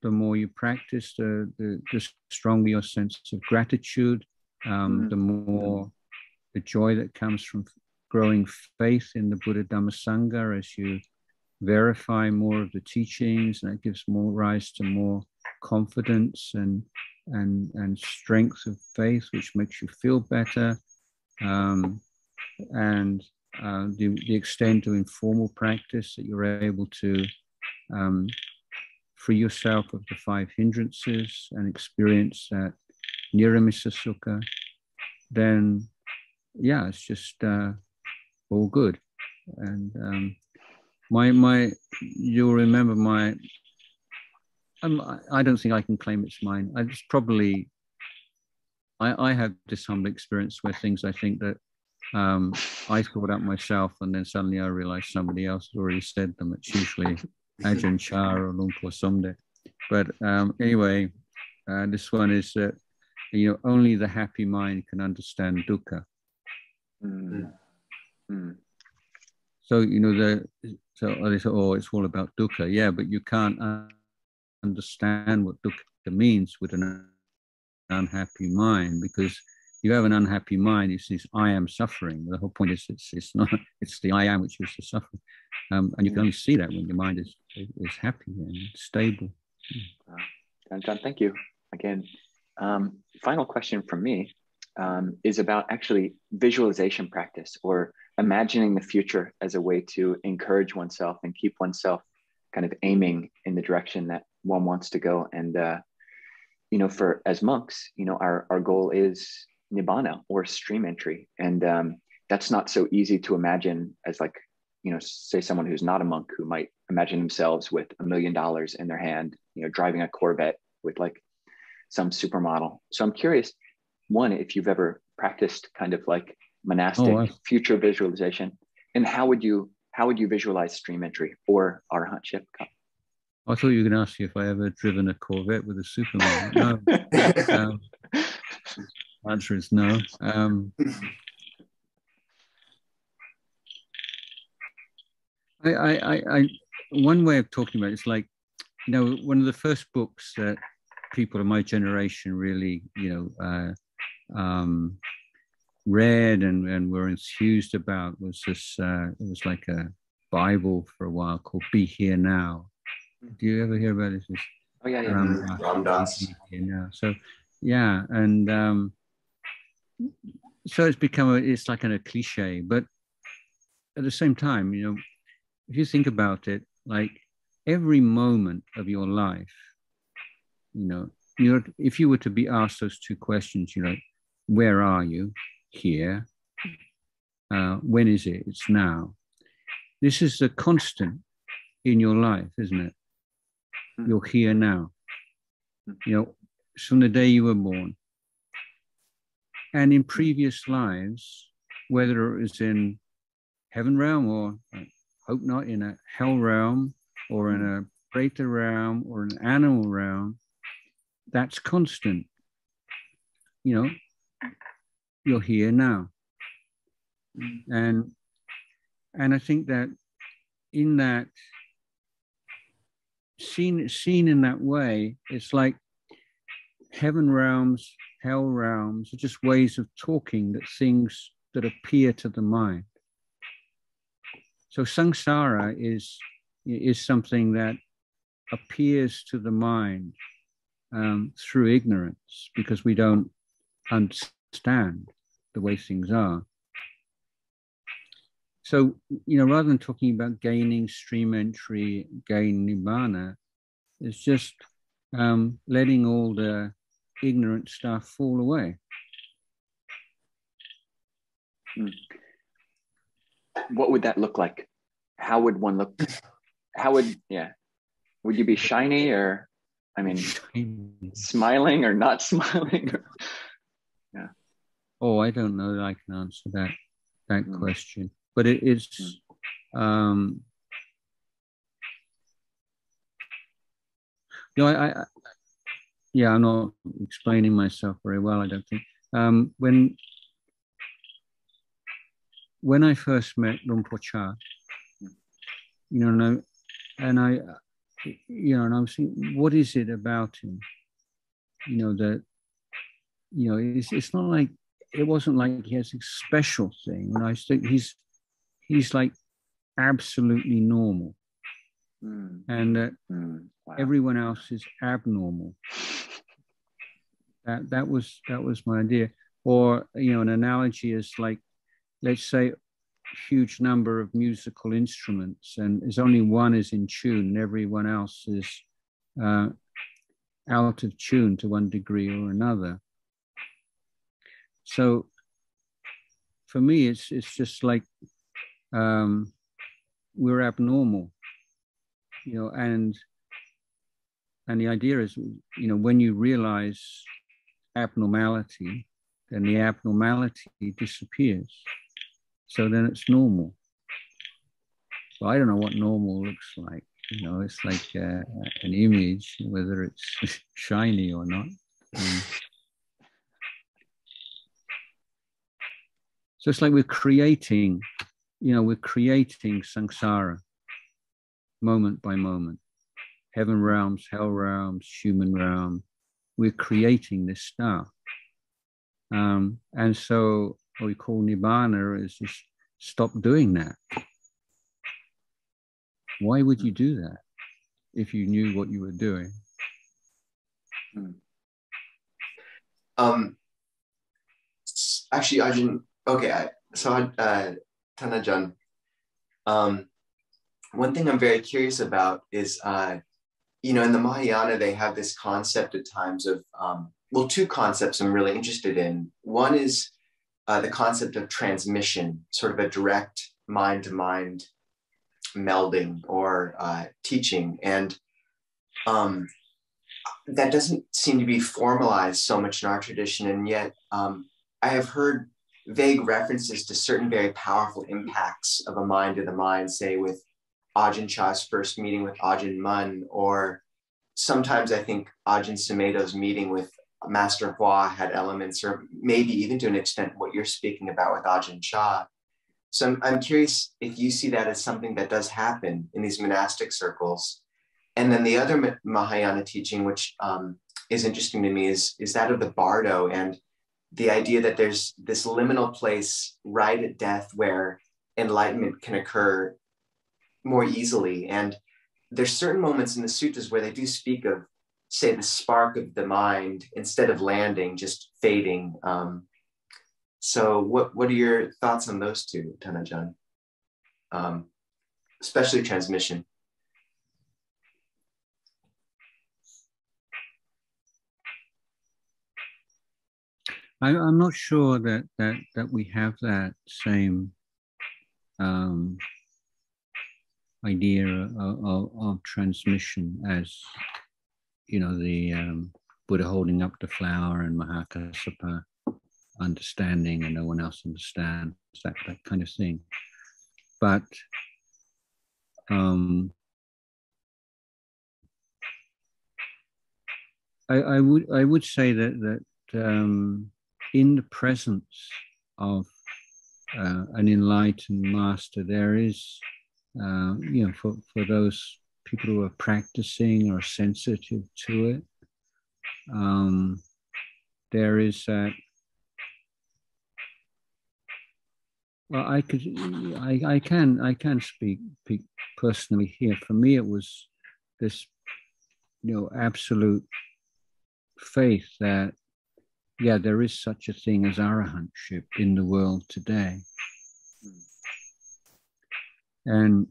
the more you practice the, the, the stronger your sense of gratitude um, mm-hmm. the more the joy that comes from growing faith in the Buddha Dhamma Sangha as you verify more of the teachings, and it gives more rise to more confidence and and and strength of faith, which makes you feel better. Um, and uh, the, the extent of informal practice that you're able to um, free yourself of the five hindrances and experience that niramisa sukha, then yeah, it's just uh, all good. And um, my my, you'll remember my. Um, I don't think I can claim it's mine. I just probably. I I have this humble experience where things I think that um, I thought out myself, and then suddenly I realized somebody else has already said them. It's usually Ajahn Chah or Luang Por Sumedho. But um, anyway, uh, this one is that you know only the happy mind can understand dukkha. Mm. So you know the so they say, oh, it's all about dukkha. Yeah, but you can't understand what dukkha means with an unhappy mind because you have an unhappy mind. It's this I am suffering. The whole point is it's it's not it's the I am which is the suffering, um, and you can only see that when your mind is is happy and stable. Uh, John, thank you again. Um, final question from me um, is about actually visualization practice or imagining the future as a way to encourage oneself and keep oneself kind of aiming in the direction that one wants to go. And, uh, you know, for as monks, you know, our, our goal is nibbana or stream entry. And um, that's not so easy to imagine as like, you know, say someone who's not a monk who might imagine themselves with a million dollars in their hand, you know, driving a Corvette with like some supermodel. So I'm curious, one, if you've ever practiced kind of like monastic oh, future visualization, and how would you how would you visualize stream entry or arahantship? I thought you were going to ask you if I ever driven a Corvette with a Superman. No. um, answer is no. Um, I, I, I, one way of talking about it is like, you know, one of the first books that people of my generation really, you know, uh, um, read and, and were enthused about was this, uh, it was like a Bible for a while called Be Here Now. Do you ever hear about this? Oh, yeah, yeah. Um, Ram Dass. Now. So, yeah. And um, so it's become, a, it's like a cliche, but at the same time, you know, if you think about it, like every moment of your life, you know, you know, if you were to be asked those two questions, you know, where are you? Here. Uh, when is it? It's now. This is a constant in your life, isn't it? Hmm. You're here now. Hmm. You know, from the day you were born. And in previous lives, whether it was in heaven realm or I hope not in a hell realm or in a preta realm or an animal realm, that's constant. You know, you're here now. And and I think that in that seen seen in that way, it's like heaven realms, hell realms are just ways of talking that things that appear to the mind. So samsara is, is something that appears to the mind um, through ignorance because we don't understand the way things are. So, you know, rather than talking about gaining stream entry, gain nibbana, it's just um, letting all the ignorant stuff fall away. Hmm. What would that look like? How would one look? How would, yeah, would you be shiny or, I mean, smiling or not smiling? yeah. Oh, I don't know that I can answer that that mm. question, but it is. Mm. Um, you know, I, I, yeah, I'm not explaining myself very well. I don't think. Um, when when I first met Luang Por Chah, you know, and I, and I, you know, and I was thinking, what is it about him? You know that, you know, it's it's not like it wasn't like he has a special thing. When I think he's he's like absolutely normal, mm. and that mm. wow. everyone else is abnormal. That that was that was my idea. Or you know, an analogy is like, let's say, huge number of musical instruments, and there's only one is in tune, and everyone else is uh, out of tune to one degree or another. So for me, it's it's just like um, we're abnormal, you know, and and the idea is, you know, when you realize abnormality, then the abnormality disappears. So then it's normal. So I don't know what normal looks like. You know, it's like uh, an image, whether it's shiny or not. Um, So it's like we're creating, you know, we're creating samsara moment by moment. Heaven realms, hell realms, human realm. We're creating this stuff. Um, and so what we call nibbana is just stop doing that. Why would you do that if you knew what you were doing? Hmm. Um, actually, I didn't okay, so uh, Tanajan, um, one thing I'm very curious about is, uh, you know, in the Mahayana, they have this concept at times of, um, well, two concepts I'm really interested in. One is uh, the concept of transmission, sort of a direct mind to mind melding or uh, teaching. And um, that doesn't seem to be formalized so much in our tradition. And yet, um, I have heard vague references to certain very powerful impacts of a mind to the mind, say with Ajahn Chah's first meeting with Ajahn Mun, or sometimes I think Ajahn Sumedho's meeting with Master Hua had elements, or maybe even to an extent what you're speaking about with Ajahn Chah. So I'm, I'm curious if you see that as something that does happen in these monastic circles. And then the other Mahayana teaching, which um, is interesting to me, is, is that of the Bardo. And the idea that there's this liminal place right at death where enlightenment can occur more easily. And there's certain moments in the sutras where they do speak of, say, the spark of the mind instead of landing, just fading. Um, so, what what are your thoughts on those two, Tanajan? Um, especially transmission. I, am not sure that that that we have that same um, idea of, of, of, transmission as you know the um, Buddha holding up the flower and Mahakassapa understanding and no one else understands that that kind of thing. But um, I, I would I would say that that um, in the presence of uh, an enlightened master, there is, uh, you know, for, for those people who are practicing or sensitive to it, um, there is that. Well, I could, I, I can, I can speak, speak personally here. For me, it was this, you know, absolute faith that, yeah, there is such a thing as arahantship in the world today. And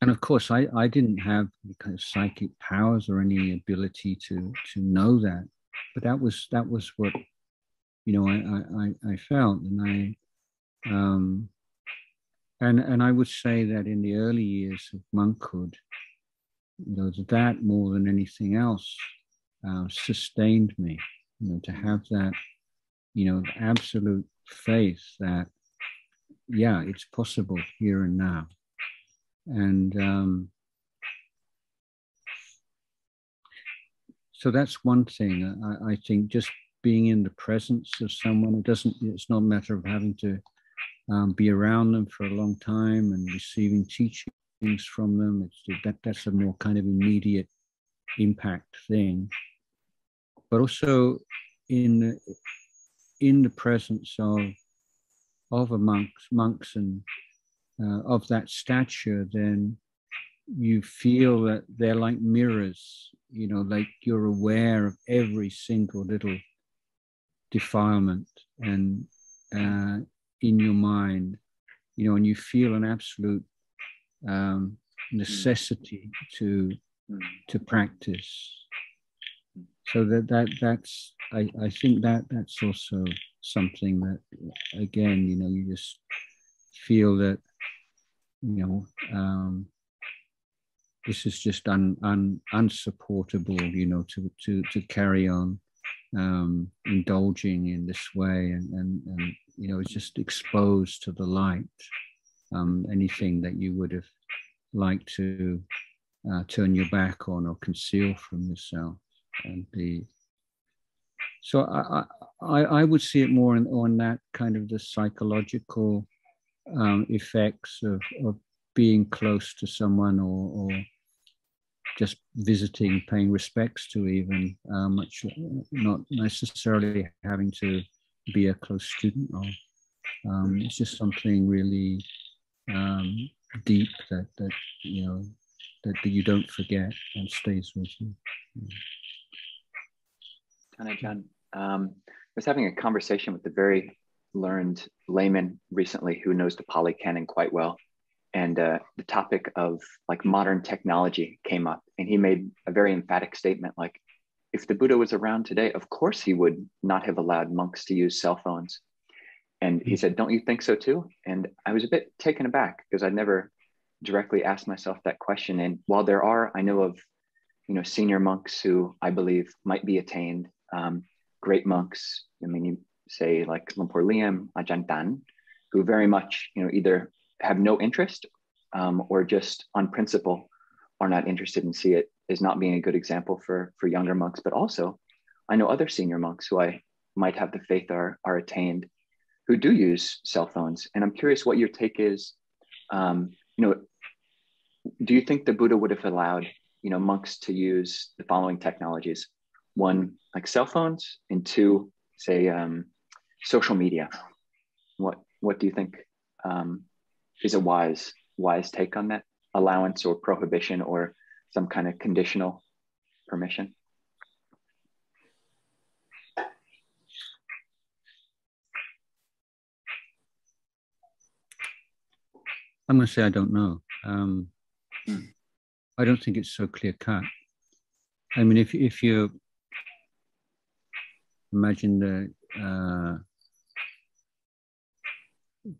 and of course, I, I didn't have any kind of psychic powers or any ability to to know that, but that was that was what you know I I, I felt, and I um, and and I would say that in the early years of monkhood, you know, that more than anything else uh, sustained me. You know, to have that, you know, absolute faith that yeah, it's possible here and now and um, so that's one thing. I, I, think just being in the presence of someone, it doesn't, it's not a matter of having to um, be around them for a long time and receiving teachings from them. It's that that's a more kind of immediate impact thing. But also in the, in the presence of of a monks, monks and uh, of that stature, then you feel that they're like mirrors, you know, like you're aware of every single little defilement and uh, in your mind, you know, and you feel an absolute um, necessity to to practice. So that that that's I, I think that that's also something that again, you know, you just feel that you know, um, this is just un, un, unsupportable, you know, to, to, to carry on um, indulging in this way and, and, and, you know, it's just exposed to the light. Um, anything that you would have liked to uh, turn your back on or conceal from yourself. And the so I, I, I would see it more on, on that kind of the psychological um, effects of, of being close to someone or, or just visiting, paying respects to, even uh, much not necessarily having to be a close student of. Um, it's just something really um, deep that that you know that, that, you don't forget and stays with you. Tanajan, um, I was having a conversation with a very learned layman recently who knows the Pali Canon quite well. And uh, the topic of like modern technology came up, and he made a very emphatic statement like, if the Buddha was around today, of course he would not have allowed monks to use cell phones. And he said, Don't you think so too? And I was a bit taken aback because I'd never directly asked myself that question. And while there are, I know of, you know, senior monks who I believe might be attained, um, great monks. I mean, you say like Luang Por Liam, Ajahn who very much, you know, either have no interest um, or just on principle are not interested and see it as not being a good example for, for younger monks. But also, I know other senior monks who I might have the faith are, are attained who do use cell phones. And I'm curious what your take is. Um, you know, do you think the Buddha would have allowed, you know, monks to use the following technologies? One, like cell phones, and two, say, um, social media. What what do you think um, is a wise wise take on that allowance or prohibition or some kind of conditional permission? I'm going to say I don't know. Um, mm. I don't think it's so clear cut. I mean, if if you imagine the uh,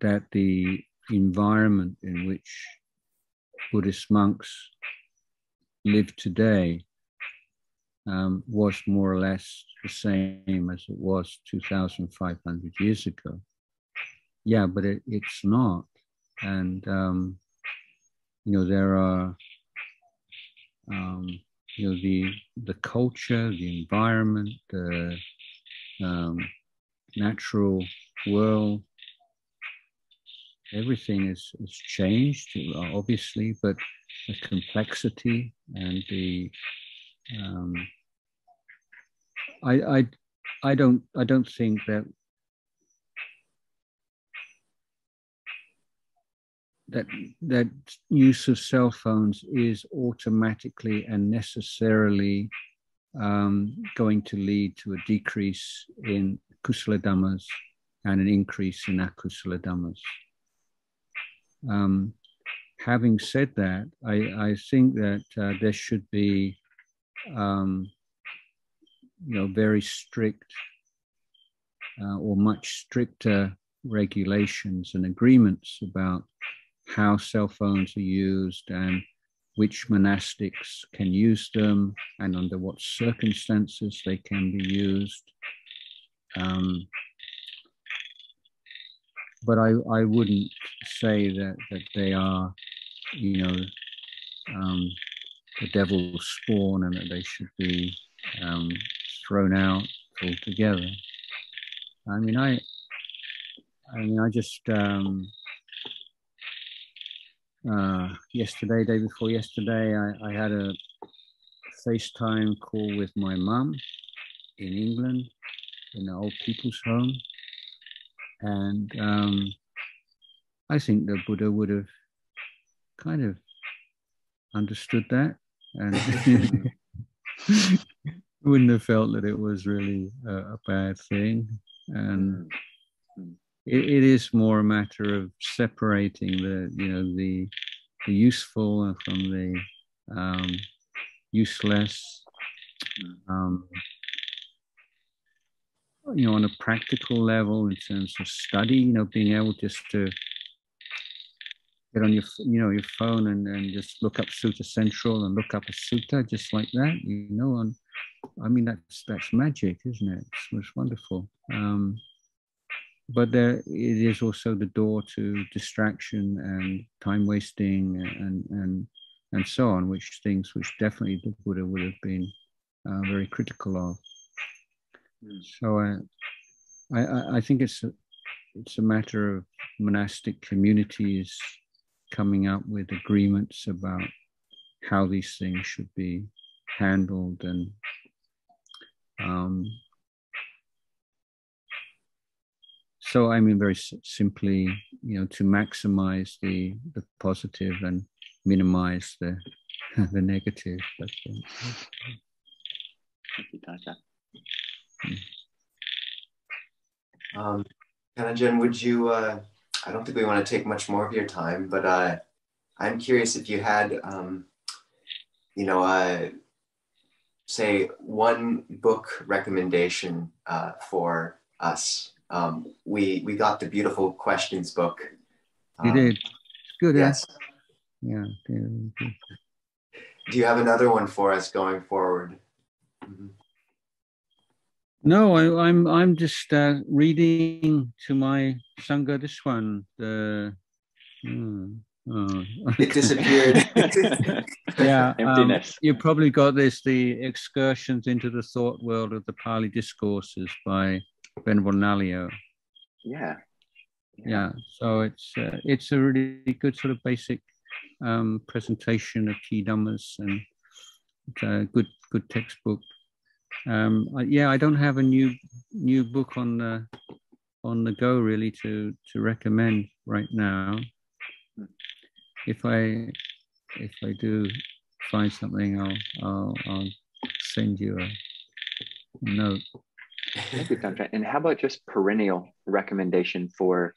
that the environment in which Buddhist monks live today um, was more or less the same as it was 2,500 years ago. Yeah, but it, it's not. And, um, you know, there are, um, you know, the, the culture, the environment, the um, natural world everything is, is changed, obviously, but the complexity and the um, I, I I don't I don't think that that that use of cell phones is automatically and necessarily um, going to lead to a decrease in kusala dhammas and an increase in akusala dhammas. Um, having said that, I, I think that uh, there should be, um, you know, very strict uh, or much stricter regulations and agreements about how cell phones are used and which monastics can use them and under what circumstances they can be used. Um, but I, I wouldn't say that, that they are, you know, um, the devil's spawn and that they should be um, thrown out altogether. I mean, I, I mean, I just um, uh, yesterday, day before yesterday, I, I had a FaceTime call with my mum in England in an old people's home. And um, I think the Buddha would have kind of understood that and wouldn't have felt that it was really a, a bad thing. And it, it is more a matter of separating the you know the the useful from the um, useless. Um, you know, on a practical level, in terms of study, you know, being able just to get on your you know your phone and, and just look up Sutta Central and look up a sutta just like that, you know. And I mean, that's that's magic, isn't it? It's, it's wonderful. Um, but there it is also the door to distraction and time wasting and and and so on, which things which definitely the Buddha would have been uh, very critical of. Mm. So uh, I I think it's a, it's a matter of monastic communities coming up with agreements about how these things should be handled and um, so I mean, very simply, you know, to maximize the the positive and minimize the the negative. Thank you, Tasha. Um, Jen, would you? Uh, I don't think we want to take much more of your time, but uh, I'm curious if you had, um, you know, uh, say one book recommendation uh, for us um, we we got the beautiful questions book. Um, you did. Good. Yes. Yeah. Do you have another one for us going forward? Mm-hmm. No, I, am I'm, I'm just uh, reading to my sangha this one. The hmm, oh. it disappeared. yeah, emptiness. Um, you probably got this: the excursions into the thought world of the Pali discourses by Analayo. Yeah. yeah. Yeah. So it's uh, it's a really good sort of basic um, presentation of key dhammas and it's a good good textbook. Um, I, yeah, I don't have a new new book on the on the go really to to recommend right now. If I if I do find something, I'll I'll, I'll send you a note. Thank you, Tanajan. And how about just perennial recommendation for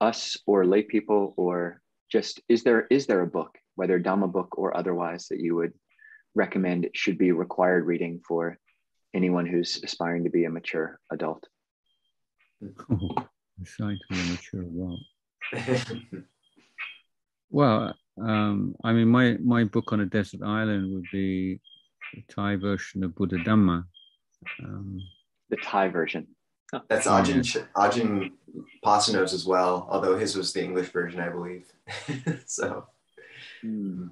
us or lay people, or just is there is there a book, whether Dhamma book or otherwise, that you would recommend should be required reading for anyone who's aspiring to be a mature adult? Oh, aspiring to be a mature adult. well, um, I mean, my my book on a desert island would be the Thai version of Buddha Dhamma. Um, the Thai version. Oh. That's Ajahn Ajahn Pasanno's as well, although his was the English version, I believe. so. Hmm.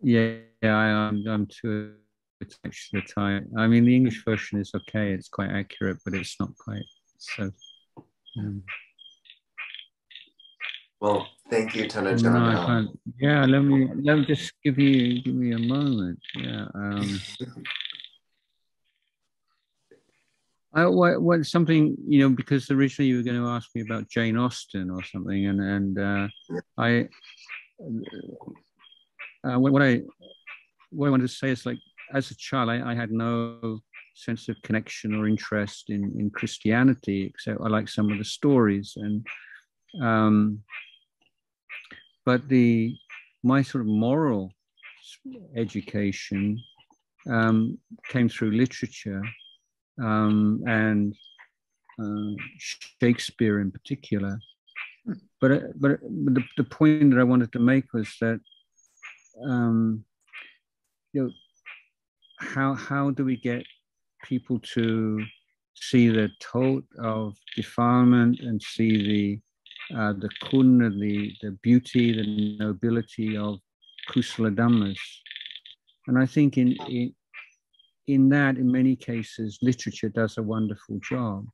Yeah, yeah, I, am I'm, I'm too attached to the Thai. I mean, the English version is okay; it's quite accurate, but it's not quite so. Um, well, thank you, Tanajan, Yeah, let me let me just give you give me a moment. Yeah. Um, I, what, what something you know because originally you were going to ask me about Jane Austen or something, and and uh, I uh, what, I what I wanted to say is like as a child I, I, had no sense of connection or interest in in Christianity except I like some of the stories and um, but the my sort of moral education um, came through literature um, and uh, Shakespeare in particular. But uh, but, but the, the point that I wanted to make was that um, you know how how do we get people to see the tote of defilement and see the uh, the kun, the the beauty, the nobility of kusala dhammas. And I think in, in in that, in many cases, literature does a wonderful job.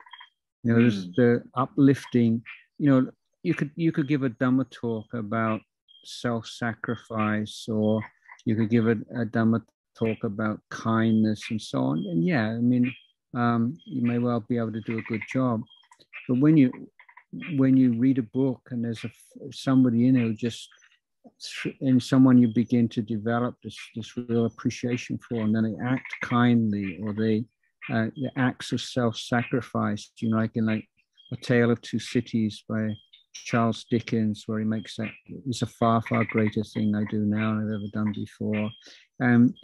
You know, there's mm. the uplifting. You know, you could you could give a Dhamma talk about self-sacrifice, or you could give a, a Dhamma talk about kindness and so on. And yeah, I mean, um, you may well be able to do a good job. But when you when you read a book and there's a, somebody in it who just in someone you begin to develop this, this real appreciation for, and then they act kindly or they uh, the acts of self-sacrifice. You know, like in like a Tale of Two Cities by Charles Dickens, where he makes that it's a far far greater thing I do now than I've ever done before, um,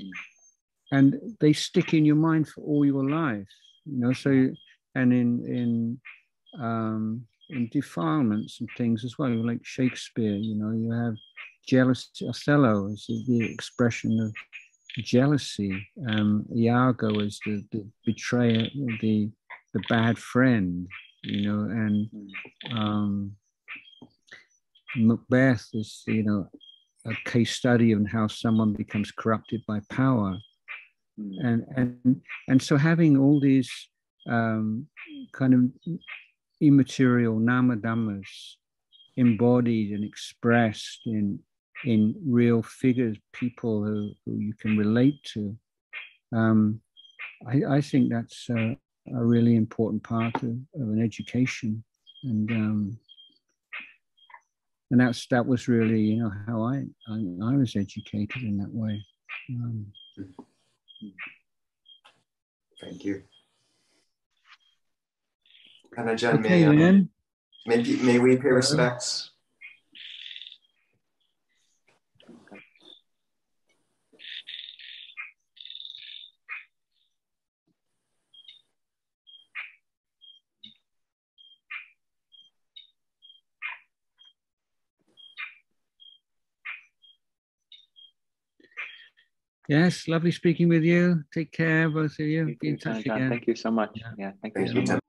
and they stick in your mind for all your life. You know, so and in in um, in defilements and things as well, like Shakespeare. You know, you have jealousy. Othello is the expression of jealousy. Um, Iago is the, the betrayer, the the bad friend, you know, and um, Macbeth is, you know, a case study on how someone becomes corrupted by power, mm. and and and so having all these um, kind of immaterial nama dhammas embodied and expressed in in real figures, people who, who you can relate to. Um, I, I, think that's a, a, really important part of, of an education, and um, and that's that was really you know how I I, I was educated in that way. Um, Thank you. Tanajan, okay, may, um, may, may we pay respects Yes, lovely speaking with you. Take care, both of you. Be in touch again. Thank you so much. Yeah, yeah thank you so much.